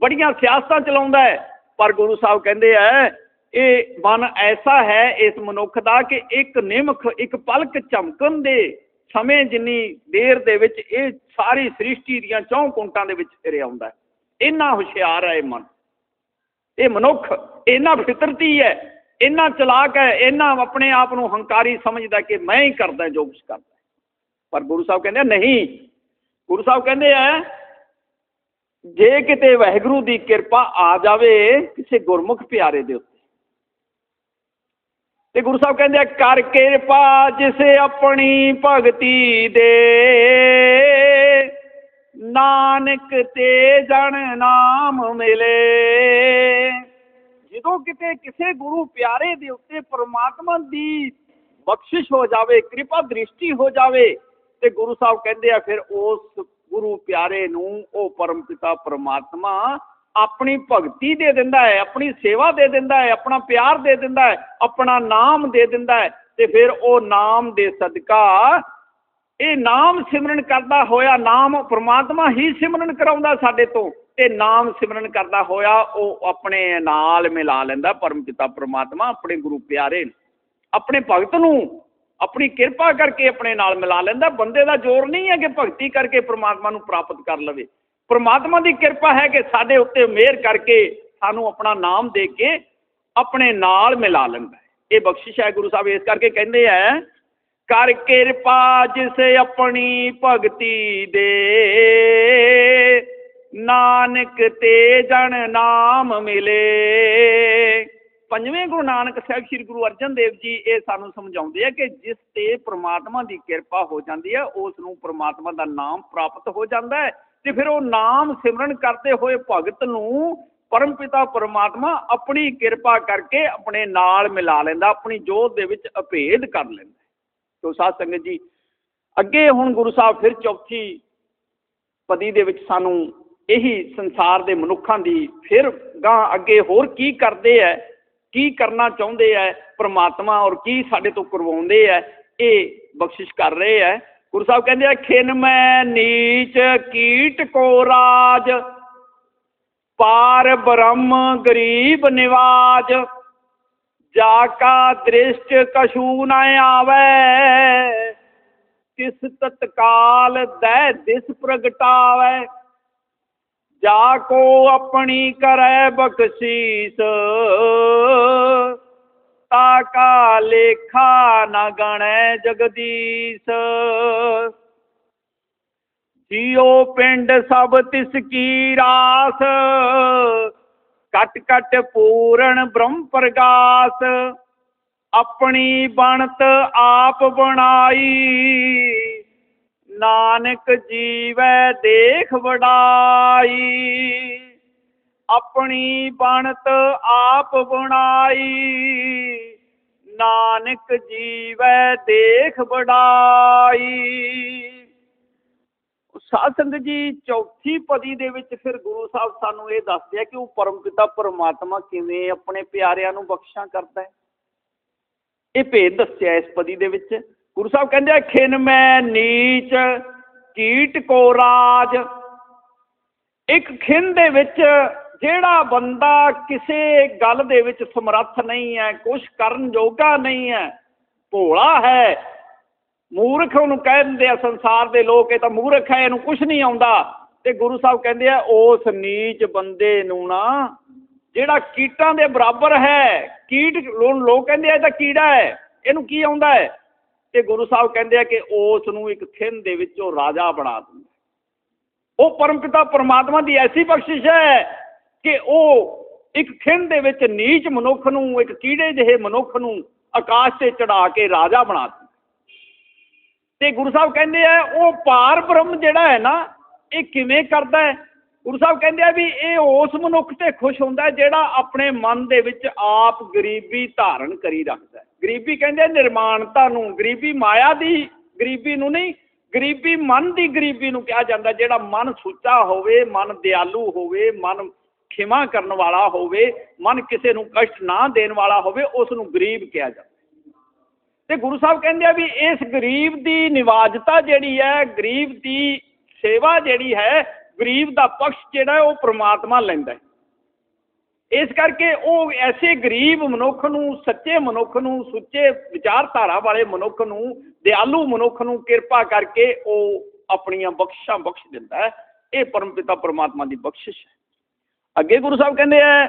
[SPEAKER 1] ਬੜੀਆਂ ਸਿਆਸਤਾਂ ਚਲਾਉਂਦਾ ਹੈ। ਪਰ ਗੁਰੂ ਸਾਹਿਬ ਕਹਿੰਦੇ ਆ, ਇਹ ਮਨ ਐਸਾ ਹੈ, ਇਸ ਮਨੁੱਖ ਦਾ ਕਿ ਇੱਕ ਨਿਮਖ, ਇੱਕ ਪਲਕ ਚਮਕਣ ਦੇ ਸਮੇਂ ਜਿੰਨੀ ਦੇਰ ਦੇ ਵਿੱਚ ਇਹ ਸਾਰੀ ਸ੍ਰਿਸ਼ਟੀ ਦੀਆਂ ਚੌਂ ਕੁੰਟਾਂ ਦੇ ਵਿੱਚ ਫਿਰੇ ਆਉਂਦਾ ਇੰਨਾ ਹੁਸ਼ਿਆਰ ਹੈ ਇਹ ਮਨ। ਇਹ ਮਨੁੱਖ, ਇੰਨਾ ਫਿਤਰਤੀ ਹੈ, ਇੰਨਾ ਚਲਾਕ ਹੈ, ਇੰਨਾ ਆਪਣੇ ਆਪ ਨੂੰ ਹੰਕਾਰੀ ਸਮਝਦਾ ਕਿ ਮੈਂ ਹੀ ਕਰਦਾ, ਜੋ ਕੁਝ ਕਰਦਾ ਪਰ ਗੁਰੂ ਸਾਹਿਬ ਕਹਿੰਦੇ ਨਹੀਂ। ਗੁਰੂ ਸਾਹਿਬ ਕਹਿੰਦੇ ਆ, ਜੇ ਕਿਤੇ ਵਾਹਿਗੁਰੂ ਦੀ ਕਿਰਪਾ ਆ ਜਾਵੇ, ਕਿਸੇ ਗੁਰਮੁਖ ਪਿਆਰੇ ਦੇ ਉੱਤੇ। ਤੇ ਗੁਰੂ ਸਾਹਿਬ ਕਹਿੰਦੇ ਆ, ਕਰ ਕਿਰਪਾ ਜਿਸ ਆਪਣੀ ਭਗਤੀ ਦੇ। ਨਾਨਕ ਤੇ ਜਨ ਨਾਮ ਮਿਲੇ। ਜਦੋਂ ਕਿਤੇ ਕਿਸੇ ਗੁਰੂ ਪਿਆਰੇ ਦੇ ਉੱਤੇ ਪ੍ਰਮਾਤਮਾ ਦੀ ਬਖਸ਼ਿਸ਼ ਹੋ ਜਾਵੇ, ਕਿਰਪਾ ਦ੍ਰਿਸ਼ਟੀ ਹੋ ਜਾਵੇ, ਤੇ ਗੁਰੂ ਸਾਹਿਬ ਕਹਿੰਦੇ ਆ, ਫਿਰ ਉਸ ਗੁਰੂ ਪਿਆਰੇ ਨੂੰ ਉਹ ਪਰਮ ਪਿਤਾ ਪਰਮਾਤਮਾ ਆਪਣੀ ਭਗਤੀ ਦੇ ਦਿੰਦਾ ਹੈ, ਆਪਣੀ ਸੇਵਾ ਦੇ ਦਿੰਦਾ ਹੈ, ਆਪਣਾ ਪਿਆਰ ਦੇ ਦਿੰਦਾ ਹੈ, ਆਪਣਾ ਨਾਮ ਦੇ ਦਿੰਦਾ ਹੈ ਤੇ ਫਿਰ ਉਹ ਨਾਮ ਦੇ ਸਦਕਾ ਇਹ ਨਾਮ ਸਿਮਰਨ ਕਰਦਾ ਹੋਇਆ, ਨਾਮ ਪ੍ਰਮਾਤਮਾ ਹੀ ਸਿਮਰਨ ਕਰਾਉਂਦਾ ਸਾਡੇ ਤੋਂ ਤੇ ਨਾਮ ਸਿਮਰਨ ਕਰਦਾ ਹੋਇਆ ਉਹ ਆਪਣੇ ਨਾਲ ਮਿਲਾ ਲੈਂਦਾ ਪਰਮ ਪਿਤਾ ਪ੍ਰਮਾਤਮਾ, ਆਪਣੇ ਗੁਰੂ ਪਿਆਰੇ ਆਪਣੇ ਭਗਤ ਨੂੰ, ਆਪਣੀ ਕਿਰਪਾ ਕਰਕੇ ਆਪਣੇ ਨਾਲ ਮਿਲਾ ਲੈਂਦਾ, ਬੰਦੇ ਦਾ ਜ਼ੋਰ ਨਹੀਂ ਹੈ ਕਿ ਭਗਤੀ ਕਰਕੇ ਪ੍ਰਮਾਤਮਾ ਨੂੰ ਪ੍ਰਾਪਤ ਕਰ ਲਵੇ। ਪ੍ਰਮਾਤਮਾ ਦੀ ਕਿਰਪਾ ਹੈ ਕਿ ਸਾਡੇ ਉੱਤੇ ਮਿਹਰ ਕਰਕੇ ਸਾਨੂੰ ਆਪਣਾ ਨਾਮ ਦੇ ਕੇ ਆਪਣੇ ਨਾਲ ਮਿਲਾ ਲੈਂਦਾ ਇਹ ਬਖਸ਼ਿਸ਼ ਹੈ ਗੁਰੂ ਸਾਹਿਬ, ਇਸ ਕਰਕੇ ਕਹਿੰਦੇ ਆ, ਕਰ ਕਿਰਪਾ ਜਿਸ ਆਪਣੀ ਭਗਤੀ ਦੇ, ਨਾਨਕ ਤੇ ਜਨ ਨਾਮ ਮਿਲੇ। ਪੰਜਵੇਂ ਗੁਰੂ ਨਾਨਕ ਸਾਹਿਬ ਸ੍ਰੀ ਗੁਰੂ ਅਰਜਨ ਦੇਵ ਜੀ ਇਹ ਸਾਨੂੰ ਸਮਝਾਉਂਦੇ ਆ ਕਿ ਜਿਸ ਤੇ ਪ੍ਰਮਾਤਮਾ ਦੀ ਕਿਰਪਾ ਹੋ ਜਾਂਦੀ ਹੈ ਉਸ ਨੂੰ ਪ੍ਰਮਾਤਮਾ ਦਾ ਨਾਮ ਪ੍ਰਾਪਤ ਹੋ ਜਾਂਦਾ ਹੈ। ਤੇ ਫਿਰ ਉਹ ਨਾਮ ਸਿਮਰਨ ਕਰਦੇ ਹੋਏ ਭਗਤ ਨੂੰ ਪਰਮ ਪਿਤਾ ਪਰਮਾਤਮਾ ਆਪਣੀ ਕਿਰਪਾ ਕਰਕੇ ਆਪਣੇ ਨਾਲ ਮਿਲਾ ਲੈਂਦਾ, ਆਪਣੀ ਜੋਤ ਦੇ ਵਿੱਚ ਅਭੇਦ ਕਰ ਲੈਂਦਾ। ਤੋ ਸਾਧ ਸੰਗਤ ਜੀ, ਅੱਗੇ ਹੁਣ ਗੁਰੂ ਸਾਹਿਬ ਫਿਰ ਚੌਥੀ ਪਦੀ ਦੇ ਵਿੱਚ ਸਾਨੂੰ ਇਹੀ ਸੰਸਾਰ ਦੇ ਮਨੁੱਖਾਂ ਦੀ ਫਿਰ ਗਾਂ ਅੱਗੇ ਹੋਰ ਕੀ ਕਰਦੇ ਐ, ਕੀ ਕਰਨਾ ਚਾਹੁੰਦੇ ਐ, ਪ੍ਰਮਾਤਮਾ ਔਰ ਕੀ ਸਾਡੇ ਤੋਂ ਕਰਵਾਉਂਦੇ ਐ, ਇਹ ਬਖਸ਼ਿਸ਼ ਕਰ ਰਹੇ ਐ। ਗੁਰੂ ਸਾਹਿਬ ਕਹਿੰਦੇ ਆ, ਖਿਨ ਮੈਂ ਨੀਚ, ਕੀਟ ਕੋ ਰਾਜ, ਪਾਰ ਬ੍ਰਹਮ ਗਰੀਬ ਨਿਵਾਜ, ਜਾ ਕਾ ਦ੍ਰਿਸ਼ਟ ਕਛੂ ਨਾ ਆਵੇ ਕਿਸ ਤਤਕਾਲ ਦੈ ਦਿਸ ਪ੍ਰਗਟਾਵੇ, ਜਾ ਕੋ ਆਪਣੀ ਕਰੈ ਬਖਸ਼ੀਸ। ਤਾ ਕਾ ਲੇਖਾ ਨ ਗਣੈ ਜਗਦੀਸ਼। ਜੀਉ ਪਿੰਡ ਸਭ ਤਿਸ ਕੀ ਰਾਸ ਕਟ ਕਟ ਪੂਰਨ ਬ੍ਰਹਮ ਪ੍ਰਗਾਸ। ਆਪਣੀ ਬਣਤ ਆਪ ਬਣਾਈ, ਨਾਨਕ ਜੀਵੈ ਦੇਖ ਵਡਾਈ। ਆਪਣੀ ਬਣਤ ਆਪ ਬਣਾਈ। ਨਾਨਕ ਜੀਵੈ ਦੇਖ ਵਡਾਈ। ਸਾਧ ਸੰਗਤ ਜੀ, ਚੌਥੀ ਪਦੀ ਦੇ ਵਿੱਚ ਫਿਰ ਗੁਰੂ ਸਾਹਿਬ ਸਾਨੂੰ ਇਹ ਦੱਸਦੇ ਆ ਕਿ ਉਹ ਪਰਮਪਿਤਾ ਪਰਮਾਤਮਾ ਕਿਵੇਂ ਆਪਣੇ ਪਿਆਰਿਆਂ ਨੂੰ ਬਖਸ਼ਾਂ ਕਰਦਾ ਹੈ। ਇਹ ਭੇਦ ਦੱਸਿਆ ਇਸ ਪਦੀ ਦੇ ਵਿੱਚ। ਗੁਰੂ ਸਾਹਿਬ ਕਹਿੰਦੇ ਆ, ਖਿਨ ਮੈਂ ਨੀਚ, ਕੀਟ ਕੋ ਰਾਜ। ਇੱਕ ਖਿਨ ਦੇ ਵਿੱਚ ਜਿਹੜਾ ਬੰਦਾ ਕਿਸੇ ਗੱਲ ਦੇ ਵਿੱਚ ਸਮਰੱਥ ਨਹੀਂ ਹੈ ਕੁਝ ਕਰਨ ਯੋਗਾ ਨਹੀਂ ਹੈ, ਭੋਲਾ ਹੈ, ਮੂਰਖ ਉਹਨੂੰ ਕਹਿ ਦਿੰਦੇ ਆ ਸੰਸਾਰ ਦੇ ਲੋਕ, ਇਹ ਤਾਂ ਮੂਰਖ ਹੈ, ਇਹਨੂੰ ਕੁਝ ਨਹੀਂ ਆਉਂਦਾ। ਤੇ ਗੁਰੂ ਸਾਹਿਬ ਕਹਿੰਦੇ ਆ, ਉਸ ਨੀਚ ਬੰਦੇ ਨੂੰ ਨਾ, ਜਿਹੜਾ ਕੀਟਾਂ ਦੇ ਬਰਾਬਰ ਹੈ, ਕੀਟ ਲੋ- ਲੋਕ ਕਹਿੰਦੇ ਆ ਇਹ ਤਾਂ ਕੀੜਾ ਹੈ, ਇਹਨੂੰ ਕੀ ਆਉਂਦਾ ਹੈ? ਤੇ ਗੁਰੂ ਸਾਹਿਬ ਕਹਿੰਦੇ ਆ ਕਿ ਉਸ ਨੂੰ ਇੱਕ ਥਿੰਨ ਦੇ ਵਿੱਚੋਂ ਰਾਜਾ ਬਣਾ ਦਿੰਦਾ ਉਹ ਪਰਮਪਿਤਾ ਪਰਮਾਤਮਾ ਦੀ ਐਸੀ ਬਖਸ਼ਿਸ਼ ਹੈ ਕਿ ਉਹ ਇੱਕ ਖਿੰਨ ਦੇ ਵਿੱਚ ਨੀਚ ਮਨੁੱਖ ਨੂੰ, ਇੱਕ ਕੀੜੇ ਜਿਹੇ ਮਨੁੱਖ ਨੂੰ ਆਕਾਸ਼ ਤੇ ਚੜਾ ਕੇ ਰਾਜਾ ਬਣਾ ਦਿੰਦਾ ਤੇ ਗੁਰੂ ਸਾਹਿਬ ਕਹਿੰਦੇ ਆ, ਉਹ ਪਾਰ ਬ੍ਰਹਮ ਜਿਹੜਾ ਹੈ ਨਾ, ਇਹ ਕਿਵੇਂ ਕਰਦਾ ਹੈ? ਗੁਰੂ ਸਾਹਿਬ ਕਹਿੰਦੇ ਆ ਵੀ ਇਹ ਉਸ ਮਨੁੱਖ ਤੇ ਖੁਸ਼ ਹੁੰਦਾ ਜਿਹੜਾ ਆਪਣੇ ਮਨ ਦੇ ਵਿੱਚ ਆਪ ਗਰੀਬੀ ਧਾਰਨ ਕਰੀ ਰੱਖਦਾ ਹੈ। ਗਰੀਬੀ ਕਹਿੰਦੇ ਨਿਰਮਾਣਤਾ ਨੂੰ, ਗਰੀਬੀ ਮਾਇਆ ਦੀ ਗਰੀਬੀ ਨੂੰ ਨਹੀਂ, ਗਰੀਬੀ ਮਨ ਦੀ ਗਰੀਬੀ ਨੂੰ ਕਿਹਾ ਜਾਂਦਾ ਜਿਹੜਾ ਮਨ ਸੁੱਚਾ ਹੋਵੇ, ਮਨ ਦਿਆਲੂ ਹੋਵੇ, ਮਨ ਖਿਮਾ ਕਰਨ ਵਾਲਾ ਹੋਵੇ, ਮਨ ਕਿਸੇ ਨੂੰ ਕਸ਼ਟ ਨਾ ਦੇਣ ਵਾਲਾ ਹੋਵੇ ਉਸ ਨੂੰ ਗਰੀਬ ਕਿਹਾ ਜਾਂਦਾ। ਤੇ ਗੁਰੂ ਸਾਹਿਬ ਕਹਿੰਦੇ ਆ ਵੀ ਇਸ ਗਰੀਬ ਦੀ ਨਿਵਾਜਤਾ ਜਿਹੜੀ ਹੈ, ਗਰੀਬ ਦੀ ਸੇਵਾ ਜਿਹੜੀ ਹੈ, ਗਰੀਬ ਦਾ ਪਕਸ਼ ਜਿਹੜਾ ਉਹ ਪ੍ਰਮਾਤਮਾ ਲੈਂਦਾ ਹੈ। ਇਸ ਕਰਕੇ ਉਹ ਐਸੇ ਗਰੀਬ ਮਨੁੱਖ ਨੂੰ, ਸੱਚੇ ਮਨੁੱਖ ਨੂੰ, ਸੁੱਚੇ ਵਿਚਾਰਧਾਰਾ ਵਾਲੇ ਮਨੁੱਖ ਨੂੰ, ਦਿਆਲੂ ਮਨੁੱਖ ਨੂੰ ਕਿਰਪਾ ਕਰਕੇ ਉਹ ਆਪਣੀਆਂ ਬਖਸ਼ਾਂ ਬਖਸ਼ ਦਿੰਦਾ ਹੈ। ਇਹ ਪਰਮਪਿਤਾ ਪ੍ਰਮਾਤਮਾ ਦੀ ਬਖਸ਼ਿਸ਼ ਹੈ। ਅੱਗੇ ਗੁਰੂ ਸਾਹਿਬ ਕਹਿੰਦੇ ਹੈ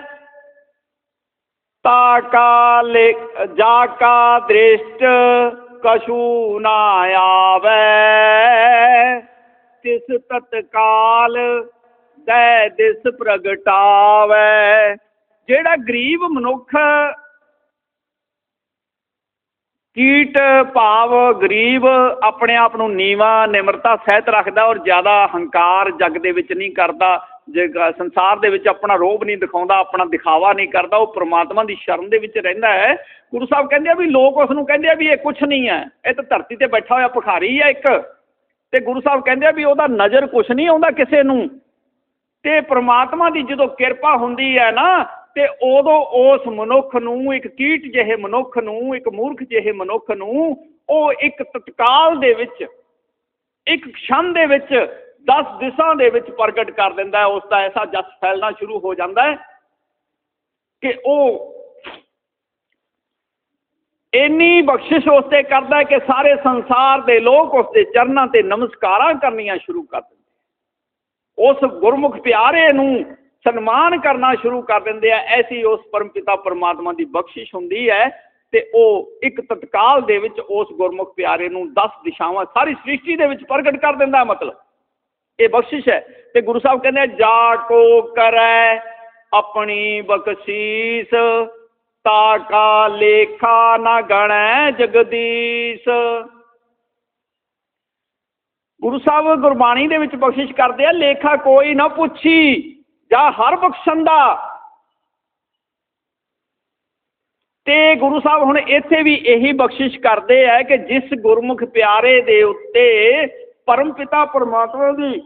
[SPEAKER 1] ਤਾ ਕਾ ਲੇ, ਜਾ ਕਾ ਦ੍ਰਿਸ਼ਟ ਕਛੂ ਨਾ ਆਵੇ, ਤਿਸ ਤਤਕਾਲ ਦੈ ਦਿਸ ਪ੍ਰਗਟਾਵੇ। ਜਿਹੜਾ ਗਰੀਬ ਮਨੁੱਖ ਕੀਟ, ਭਾਵ, ਗਰੀਬ ਆਪਣੇ ਆਪ ਨੂੰ ਨੀਵਾਂ, ਨਿਮਰਤਾ, ਸਹਿਤ ਰੱਖਦਾ ਔਰ ਜ਼ਿਆਦਾ ਹੰਕਾਰ ਜਗ ਦੇ ਵਿੱਚ ਨਹੀਂ ਕਰਦਾ, ਜੇ ਸੰਸਾਰ ਦੇ ਵਿੱਚ ਆਪਣਾ ਰੋਬ ਨਹੀਂ ਦਿਖਾਉਂਦਾ, ਆਪਣਾ ਦਿਖਾਵਾ ਨਹੀਂ ਕਰਦਾ, ਉਹ ਪਰਮਾਤਮਾ ਦੀ ਸ਼ਰਨ ਦੇ ਵਿੱਚ ਰਹਿੰਦਾ ਹੈ। ਗੁਰੂ ਸਾਹਿਬ ਕਹਿੰਦੇ ਆ ਵੀ ਲੋਕ ਉਸ ਨੂੰ ਕਹਿੰਦੇ ਆ ਵੀ ਇਹ ਕੁਛ ਨਹੀਂ ਹੈ, ਇਹ ਤਾਂ ਧਰਤੀ ਤੇ ਬੈਠਾ ਹੋਇਆ ਭਿਖਾਰੀ ਹੈ ਇੱਕ। ਤੇ ਗੁਰੂ ਸਾਹਿਬ ਕਹਿੰਦੇ ਆ ਵੀ ਉਹਦਾ ਨਜ਼ਰ ਕੁਛ ਨਹੀਂ ਆਉਂਦਾ ਕਿਸੇ ਨੂੰ। ਤੇ ਪ੍ਰਮਾਤਮਾ ਦੀ ਜਦੋਂ ਕਿਰਪਾ ਹੁੰਦੀ ਹੈ ਨਾ ਤੇ ਉਦੋਂ ਉਸ ਮਨੁੱਖ ਨੂੰ, ਇੱਕ ਕੀਟ ਜਿਹੇ ਮਨੁੱਖ ਨੂੰ, ਇੱਕ ਮੂਰਖ ਜਿਹੇ ਮਨੁੱਖ ਨੂੰ, ਉਹ ਇੱਕ ਤਤਕਾਲ ਦੇ ਵਿੱਚ, ਇੱਕ ਖਣ ਦੇ ਵਿੱਚ 10 ਦਿਸ਼ਾਂ ਦੇ ਵਿੱਚ ਪ੍ਰਗਟ ਕਰ ਦਿੰਦਾ ਹੈ। ਉਸ ਦਾ ਐਸਾ ਜਸ ਫੈਲਣਾ ਸ਼ੁਰੂ ਹੋ ਜਾਂਦਾ ਹੈ ਕਿ ਉਹ ਇੰਨੀ ਬਖਸ਼ਿਸ਼ ਉਸ ਤੇ ਕਰਦਾ ਕਿ ਸਾਰੇ ਸੰਸਾਰ ਦੇ ਲੋਕ ਉਸ ਦੇ ਚਰਨਾਂ ਤੇ ਨਮਸਕਾਰਾਂ ਕਰਨੀਆਂ ਸ਼ੁਰੂ ਕਰ ਦਿੰਦੇ ਉਸ ਗੁਰਮੁਖ ਪਿਆਰੇ ਨੂੰ ਸਨਮਾਨ ਕਰਨਾ ਸ਼ੁਰੂ ਕਰ ਦਿੰਦੇ ਆ। ਐਸੀ ਉਸ ਪਰਮਪਿਤਾ ਪਰਮਾਤਮਾ ਦੀ ਬਖਸ਼ਿਸ਼ ਹੁੰਦੀ ਹੈ ਤੇ ਉਹ ਇੱਕ ਤਤਕਾਲ ਦੇ ਵਿੱਚ ਉਸ ਗੁਰਮੁਖ ਪਿਆਰੇ ਨੂੰ 10 ਦਿਸ਼ਾਵਾਂ ਸਾਰੀ ਸ੍ਰਿਸ਼ਟੀ ਦੇ ਵਿੱਚ ਪ੍ਰਗਟ ਕਰ ਦਿੰਦਾ ਮਤਲਬ। ਇਹ ਬਖਸ਼ਿਸ਼ ਹੈ। ਤੇ ਗੁਰੂ ਸਾਹਿਬ ਕਹਿੰਦੇ ਆ, ਜਾ ਕੋ ਕਰੈ ਆਪਣੀ ਬਖਸ਼ੀਸ ਤਾ ਕਾ ਲੇਖਾ ਨਾ ਗਣੈ ਜਗਦੀਸ਼। ਗੁਰੂ ਸਾਹਿਬ ਗੁਰਬਾਣੀ ਦੇ ਵਿੱਚ ਬਖਸ਼ਿਸ਼ ਕਰਦੇ ਆ ਲੇਖਾ ਕੋਈ ਨਾ ਪੁੱਛੀ। ਜਾਂ ਹਰ ਬਖਸ਼ਣ ਦਾ। ਤੇ ਗੁਰੂ ਸਾਹਿਬ ਹੁਣ ਇੱਥੇ ਵੀ ਇਹੀ ਬਖਸ਼ਿਸ਼ ਕਰਦੇ ਆ ਕਿ ਜਿਸ ਗੁਰਮੁਖ ਪਿਆਰੇ ਦੇ ਉੱਤੇ ਪਰਮ ਪਿਤਾ ਪਰਮਾਤਮਾ ਦੀ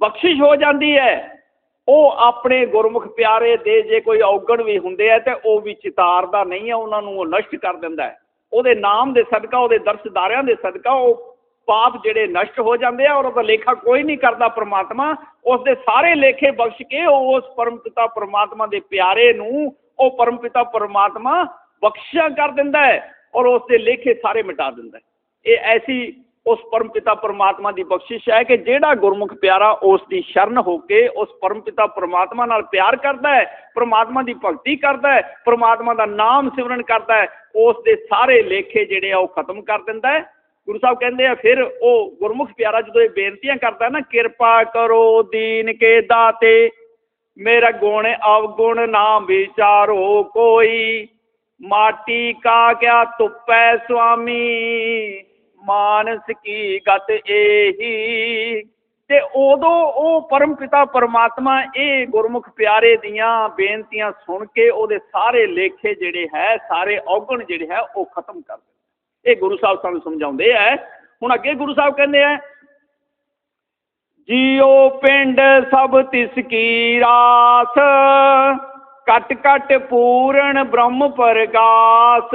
[SPEAKER 1] ਬਖਸ਼ਿਸ਼ ਹੋ ਜਾਂਦੀ ਹੈ, ਉਹ ਆਪਣੇ ਗੁਰਮੁਖ ਪਿਆਰੇ ਦੇ ਜੇ ਕੋਈ ਔਗਣ ਵੀ ਹੁੰਦੇ ਆ ਤੇ ਉਹ ਵੀ ਚਿਤਾਰਦਾ ਨਹੀਂ ਹੈ ਉਹਨਾਂ ਨੂੰ ਉਹ ਨਸ਼ਟ ਕਰ ਦਿੰਦਾ ਹੈ। ਉਹਦੇ ਨਾਮ ਦੇ ਸਦਕਾ, ਉਹਦੇ ਦਰਸ਼ਦਾਰਿਆਂ ਦੇ ਸਦਕਾ ਉਹ ਪਾਪ ਜਿਹੜੇ ਨਸ਼ਟ ਹੋ ਜਾਂਦੇ ਆ, ਔਰ ਉਹਦਾ ਲੇਖਾ ਕੋਈ ਨਹੀਂ ਕਰਦਾ ਪ੍ਰਮਾਤਮਾ ਉਸ ਦੇ ਸਾਰੇ ਲੇਖੇ ਬਖਸ਼ ਕੇ ਉਹ ਉਸ ਪਰਮਪਿਤਾ ਪ੍ਰਮਾਤਮਾ ਦੇ ਪਿਆਰੇ ਨੂੰ ਉਹ ਪਰਮਪਿਤਾ ਪ੍ਰਮਾਤਮਾ ਬਖਸ਼ਿਆ ਕਰ ਦਿੰਦਾ ਹੈ ਔਰ ਉਸ ਦੇ ਲੇਖੇ ਸਾਰੇ ਮਿਟਾ ਦਿੰਦਾ ਹੈ। ਇਹ ਐਸੀ ਉਸ ਪਰਮਪਿਤਾ ਪ੍ਰਮਾਤਮਾ ਦੀ ਬਖਸ਼ਿਸ਼ ਹੈ ਕਿ ਜਿਹੜਾ ਗੁਰਮੁਖ ਪਿਆਰਾ ਉਸ ਦੀ ਸ਼ਰਨ ਹੋ ਕੇ ਉਸ ਪਰਮਪਿਤਾ ਪ੍ਰਮਾਤਮਾ ਨਾਲ ਪਿਆਰ ਕਰਦਾ ਹੈ, ਪ੍ਰਮਾਤਮਾ ਦੀ ਭਗਤੀ ਕਰਦਾ ਹੈ, ਪ੍ਰਮਾਤਮਾ ਦਾ ਨਾਮ ਸਿਮਰਨ ਕਰਦਾ ਹੈ ਉਸ ਦੇ ਸਾਰੇ ਲੇਖੇ ਜਿਹੜੇ ਆ ਉਹ ਖਤਮ ਕਰ ਦਿੰਦਾ ਹੈ। ਗੁਰੂ ਸਾਹਿਬ ਕਹਿੰਦੇ ਆ, ਫਿਰ ਉਹ ਗੁਰਮੁਖ ਪਿਆਰਾ ਜਦੋਂ ਇਹ ਬੇਨਤੀਆਂ ਕਰਦਾ ਨਾ, ਕਿਰਪਾ ਕਰੋ ਦੀਨ ਕੇ ਦਾਤੇ, ਮੇਰਾ ਗੁਣ ਅਵਗੁਣ ਨਾ ਵਿਚਾਰੋ ਕੋਈ, ਮਾਟੀ ਕਾ ਕਿਆ ਤੁਪੈ ਸੁਆਮੀ, ਮਾਨਸ ਕੀ ਗਤ ਏਹੀ। ਤੇ ਉਦੋਂ ਉਹ ਪਰਮ ਪਿਤਾ ਪਰਮਾਤਮਾ ਇਹ ਗੁਰਮੁਖ ਪਿਆਰੇ ਦੀਆਂ ਬੇਨਤੀਆਂ ਸੁਣ ਕੇ ਉਹਦੇ ਸਾਰੇ ਲੇਖੇ ਜਿਹੜੇ ਹੈ, ਸਾਰੇ ਔਗਣ ਜਿਹੜੇ ਹੈ, ਉਹ ਖਤਮ ਕਰ ਇਹ ਗੁਰੂ ਸਾਹਿਬ ਸਾਨੂੰ ਸਮਝਾਉਂਦੇ ਆ। ਹੁਣ ਅੱਗੇ ਗੁਰੂ ਸਾਹਿਬ ਕਹਿੰਦੇ ਆ, ਜੀਓ ਪਿੰਡ ਸਭ ਤਿਸ ਕੀ ਰਾਸ ਕਟ ਕਟ ਪੂਰਨ ਬ੍ਰਹਮ ਪ੍ਰਗਾਸ।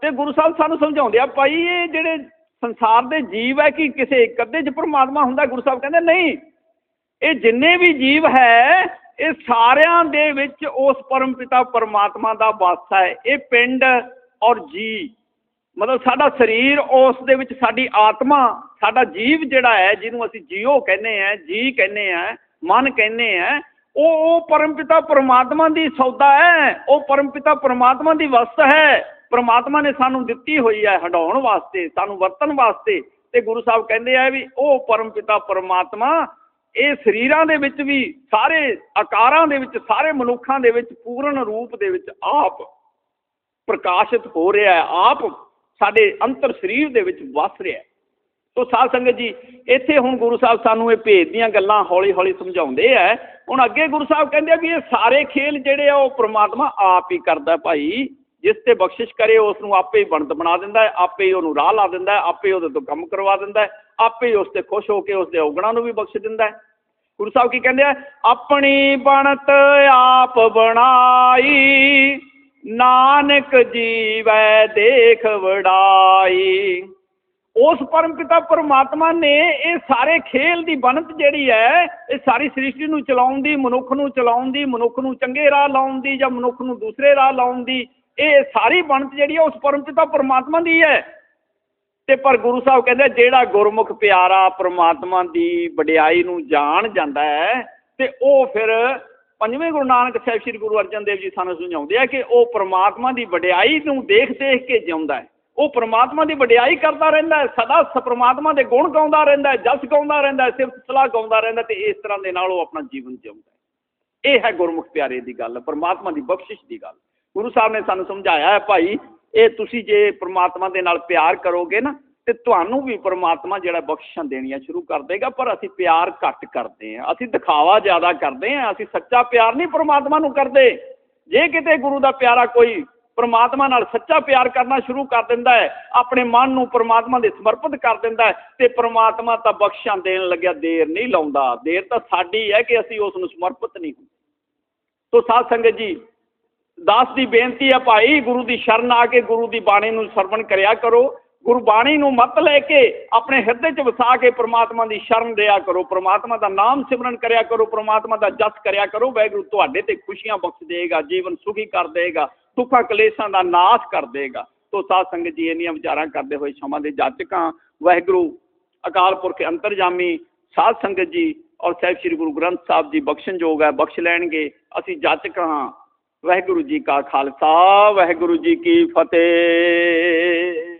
[SPEAKER 1] ਤੇ ਗੁਰੂ ਸਾਹਿਬ ਸਾਨੂੰ ਸਮਝਾਉਂਦੇ ਆ, ਭਾਈ ਇਹ ਜਿਹੜੇ ਸੰਸਾਰ ਦੇ ਜੀਵ ਹੈ ਕਿ ਕਿਸੇ ਇੱਕ ਅੱਧੇ ਚ ਪਰਮਾਤਮਾ ਹੁੰਦਾ, ਗੁਰੂ ਸਾਹਿਬ ਕਹਿੰਦੇ ਨਹੀਂ। ਇਹ ਜਿੰਨੇ ਵੀ ਜੀਵ ਹੈ, ਇਹ ਸਾਰਿਆਂ ਦੇ ਵਿੱਚ ਉਸ ਪਰਮਪਿਤਾ ਪਰਮਾਤਮਾ ਦਾ ਵਾਸਾ ਹੈ। ਇਹ ਪਿੰਡ ਔਰ ਜੀ। ਮਤਲਬ ਸਾਡਾ ਸਰੀਰ ਉਸ ਦੇ ਵਿੱਚ ਸਾਡੀ ਆਤਮਾ, ਸਾਡਾ ਜੀਵ ਜਿਹੜਾ ਹੈ, ਜਿਹਨੂੰ ਅਸੀਂ ਜੀਓ ਕਹਿੰਦੇ ਆ ਜੀ ਕਹਿੰਦੇ ਆ ਮਨ ਕਹਿੰਦੇ ਆ ਉਹ ਉਹ ਪਰਮਪਿਤਾ ਪਰਮਾਤਮਾ ਦੀ ਸੌਦਾ ਹੈ, ਉਹ ਪਰਮਪਿਤਾ ਪਰਮਾਤਮਾ ਦੀ ਵਸਤ ਹੈ। ਪਰਮਾਤਮਾ ਨੇ ਸਾਨੂੰ ਦਿੱਤੀ ਹੋਈ ਹੈ ਹਟਾਉਣ ਵਾਸਤੇ, ਸਾਨੂੰ ਵਰਤਣ ਵਾਸਤੇ। ਤੇ ਗੁਰੂ ਸਾਹਿਬ ਕਹਿੰਦੇ ਆ ਵੀ ਉਹ ਪਰਮਪਿਤਾ ਪਰਮਾਤਮਾ, ਇਹ ਸਰੀਰਾਂ ਦੇ ਵਿੱਚ ਵੀ, ਸਾਰੇ ਆਕਾਰਾਂ ਦੇ ਵਿੱਚ, ਸਾਰੇ ਮਨੁੱਖਾਂ ਦੇ ਵਿੱਚ ਪੂਰਨ ਰੂਪ ਦੇ ਵਿੱਚ ਆਪ ਪ੍ਰਕਾਸ਼ਿਤ ਹੋ ਰਿਹਾ ਹੈ, ਆਪ ਸਾਡੇ ਅੰਤਰ ਸਰੀਰ ਦੇ ਵਿੱਚ ਵਸ ਰਿਹਾ ਹੈ। ਸੋ ਸਾਧ ਸੰਗਤ ਜੀ, ਇੱਥੇ ਹੁਣ ਗੁਰੂ ਸਾਹਿਬ ਸਾਨੂੰ ਇਹ ਭੇਦ ਦੀਆਂ ਗੱਲਾਂ ਹੌਲੀ ਹੌਲੀ ਸਮਝਾਉਂਦੇ ਆ। ਹੁਣ ਅੱਗੇ ਗੁਰੂ ਸਾਹਿਬ ਕਹਿੰਦੇ ਆ ਵੀ ਇਹ ਸਾਰੇ ਖੇਲ ਜਿਹੜੇ ਆ, ਉਹ ਪ੍ਰਮਾਤਮਾ ਆਪ ਹੀ ਕਰਦਾ ਭਾਈ। ਜਿਸ ਤੇ ਬਖਸ਼ਿਸ਼ ਕਰੇ, ਉਸ ਨੂੰ ਆਪੇ ਹੀ ਬਣਤ ਬਣਾ ਦਿੰਦਾ ਹੈ, ਆਪੇ ਹੀ ਉਹਨੂੰ ਰਾਹ ਲਾ ਦਿੰਦਾ ਹੈ, ਆਪੇ ਉਹਦੇ ਤੋਂ ਕੰਮ ਕਰਵਾ ਦਿੰਦਾ ਹੈ, ਆਪੇ ਹੀ ਉਸ ਤੇ ਖੁਸ਼ ਹੋ ਕੇ ਉਸ ਦੇ ਔਗਣਾਂ ਨੂੰ ਵੀ ਬਖਸ਼ ਦਿੰਦਾ ਹੈ। ਗੁਰੂ ਸਾਹਿਬ ਕੀ ਕਹਿੰਦੇ ਆ? ਆਪਣੀ ਬਣਤ ਆਪ ਬਣਾਈ। ਨਾਨਕ ਜੀਵੈ ਦੇਖ ਵਡਾਈ। ਉਸ ਪਰਮ ਪਿਤਾ ਪਰਮਾਤਮਾ ਨੇ ਇਹ ਸਾਰੇ ਖੇਲ ਦੀ ਬਣਤ ਜਿਹੜੀ ਹੈ, ਇਹ ਸਾਰੀ ਸ੍ਰਿਸ਼ਟੀ ਨੂੰ ਚਲਾਉਣ ਦੀ, ਮਨੁੱਖ ਨੂੰ ਚਲਾਉਣ ਦੀ, ਮਨੁੱਖ ਨੂੰ ਚੰਗੇ ਰਾਹ ਲਾਉਣ ਦੀ ਜਾਂ ਮਨੁੱਖ ਨੂੰ ਦੂਸਰੇ ਰਾਹ ਲਾਉਣ ਦੀ, ਇਹ ਸਾਰੀ ਬਣਤ ਜਿਹੜੀ ਹੈ ਉਸ ਪਰਮ ਪਿਤਾ ਪਰਮਾਤਮਾ ਦੀ ਹੈ। ਤੇ ਪਰ ਗੁਰੂ ਸਾਹਿਬ ਕਹਿੰਦੇ, ਜਿਹੜਾ ਗੁਰਮੁਖ ਪਿਆਰਾ ਪਰਮਾਤਮਾ ਦੀ ਵਡਿਆਈ ਨੂੰ ਜਾਣ ਜਾਂਦਾ ਹੈ, ਤੇ ਉਹ ਫਿਰ ਪੰਜਵੇਂ ਗੁਰੂ ਨਾਨਕ ਸਾਹਿਬ ਸ੍ਰੀ ਗੁਰੂ ਅਰਜਨ ਦੇਵ ਜੀ ਸਾਨੂੰ ਸਮਝਾਉਂਦੇ ਆ ਕਿ ਉਹ ਪ੍ਰਮਾਤਮਾ ਦੀ ਵਡਿਆਈ ਨੂੰ ਦੇਖ ਦੇਖ ਕੇ ਜਿਉਂਦਾ ਹੈ। ਉਹ ਪ੍ਰਮਾਤਮਾ ਦੀ ਵਡਿਆਈ ਕਰਦਾ ਰਹਿੰਦਾ ਹੈ, ਸਦਾ ਸ ਪ੍ਰਮਾਤਮਾ ਦੇ ਗੁਣ ਗਾਉਂਦਾ ਰਹਿੰਦਾ ਹੈ, ਜਸ ਗਾਉਂਦਾ ਰਹਿੰਦਾ ਹੈ, ਸਿਫਤ ਸਲਾਹ ਗਾਉਂਦਾ ਰਹਿੰਦਾ ਤੇ ਇਸ ਤਰ੍ਹਾਂ ਦੇ ਨਾਲ ਉਹ ਆਪਣਾ ਜੀਵਨ ਜਿਉਂਦਾ ਇਹ ਹੈ ਗੁਰਮੁਖ ਪਿਆਰੇ ਦੀ ਗੱਲ, ਪ੍ਰਮਾਤਮਾ ਦੀ ਬਖਸ਼ਿਸ਼ ਦੀ ਗੱਲ। ਗੁਰੂ ਸਾਹਿਬ ਨੇ ਸਾਨੂੰ ਸਮਝਾਇਆ ਹੈ, ਭਾਈ, ਇਹ ਤੁਸੀਂ ਜੇ ਪ੍ਰਮਾਤਮਾ ਦੇ ਨਾਲ ਪਿਆਰ ਕਰੋਗੇ ਨਾ ਤੇ ਤੁਹਾਨੂੰ ਵੀ ਪਰਮਾਤਮਾ ਜਿਹੜਾ ਬਖਸ਼ਿਸ਼ਾਂ ਦੇਣੀਆਂ ਸ਼ੁਰੂ ਕਰ ਦੇਗਾ, ਪਰ ਅਸੀਂ ਪਿਆਰ ਘੱਟ ਕਰਦੇ ਹਾਂ। ਅਸੀਂ ਦਿਖਾਵਾ ਜ਼ਿਆਦਾ ਕਰਦੇ ਹਾਂ, ਅਸੀਂ ਸੱਚਾ ਪਿਆਰ ਨਹੀਂ ਪਰਮਾਤਮਾ ਨੂੰ ਕਰਦੇ। ਜੇ ਕਿਤੇ ਗੁਰੂ ਦਾ ਪਿਆਰਾ ਕੋਈ ਪਰਮਾਤਮਾ ਨਾਲ ਸੱਚਾ ਪਿਆਰ ਕਰਨਾ ਸ਼ੁਰੂ ਕਰ ਦਿੰਦਾ ਹੈ, ਆਪਣੇ ਮਨ ਨੂੰ ਪਰਮਾਤਮਾ ਦੇ ਸਮਰਪਿਤ ਕਰ ਦਿੰਦਾ ਹੈ, ਤੇ ਪ੍ਰਮਾਤਮਾ ਤਾਂ ਬਖਸ਼ਾਂ ਦੇਣ ਲੱਗਿਆ ਦੇਰ ਨਹੀਂ ਲਾਉਂਦਾ। ਦੇਰ ਤਾਂ ਸਾਡੀ ਹੈ ਕਿ ਅਸੀਂ ਉਸ ਨੂੰ ਸਮਰਪਿਤ ਨਹੀਂ ਹੁੰਦੇ। ਤੋ ਸਾਧ ਸੰਗਤ ਜੀ, ਦਾਸ ਦੀ ਬੇਨਤੀ ਹੈ ਭਾਈ, ਗੁਰੂ ਦੀ ਸ਼ਰਨ ਆ ਕੇ ਗੁਰੂ ਦੀ ਬਾਣੀ ਨੂੰ ਸਰਵਣ ਕਰਿਆ ਕਰੋ। ਗੁਰਬਾਣੀ ਨੂੰ ਮਤ ਲੈ ਕੇ ਆਪਣੇ ਹਿਰਦੇ 'ਚ ਵਸਾ ਕੇ ਪ੍ਰਮਾਤਮਾ ਦੀ ਸ਼ਰਨ ਦਿਆ ਕਰੋ, ਪ੍ਰਮਾਤਮਾ ਦਾ ਨਾਮ ਸਿਮਰਨ ਕਰਿਆ ਕਰੋ, ਪ੍ਰਮਾਤਮਾ ਦਾ ਜਸ ਕਰਿਆ ਕਰੋ, ਵਾਹਿਗੁਰੂ ਤੁਹਾਡੇ ਤੇ ਖੁਸ਼ੀਆਂ ਬਖਸ਼ ਦੇਗਾ, ਜੀਵਨ ਸੁਖੀ ਕਰ ਦੇਗਾ, ਦੁੱਖਾਂ ਕਲੇਸ਼ਾਂ ਦਾ ਨਾਸ਼ ਕਰ ਦੇਗਾ। ਤੋ ਸਾਧ ਸੰਗਤ ਜੀ, ਇੰਨੀਆਂ ਵਿਚਾਰਾਂ ਕਰਦੇ ਹੋਏ ਸ਼ਮਾਂ ਦੇ ਜਾਚਕਾਂ ਵਾਹਿਗੁਰੂ ਅਕਾਲ ਪੁਰਖ ਅੰਤਰਜਾਮੀ ਸਾਧ ਸੰਗਤ ਜੀ ਔਰ ਸਾਹਿਬ ਸ੍ਰੀ ਗੁਰੂ ਗ੍ਰੰਥ ਸਾਹਿਬ ਜੀ ਬਖਸ਼ਣਯੋਗ ਹੈ, ਬਖਸ਼ ਲੈਣਗੇ। ਅਸੀਂ ਜਾਚਕ ਹਾਂ। ਵਾਹਿਗੁਰੂ ਜੀ ਕਾ ਖਾਲਸਾ, ਵਾਹਿਗੁਰੂ ਜੀ ਕੀ ਫਤਿਹ।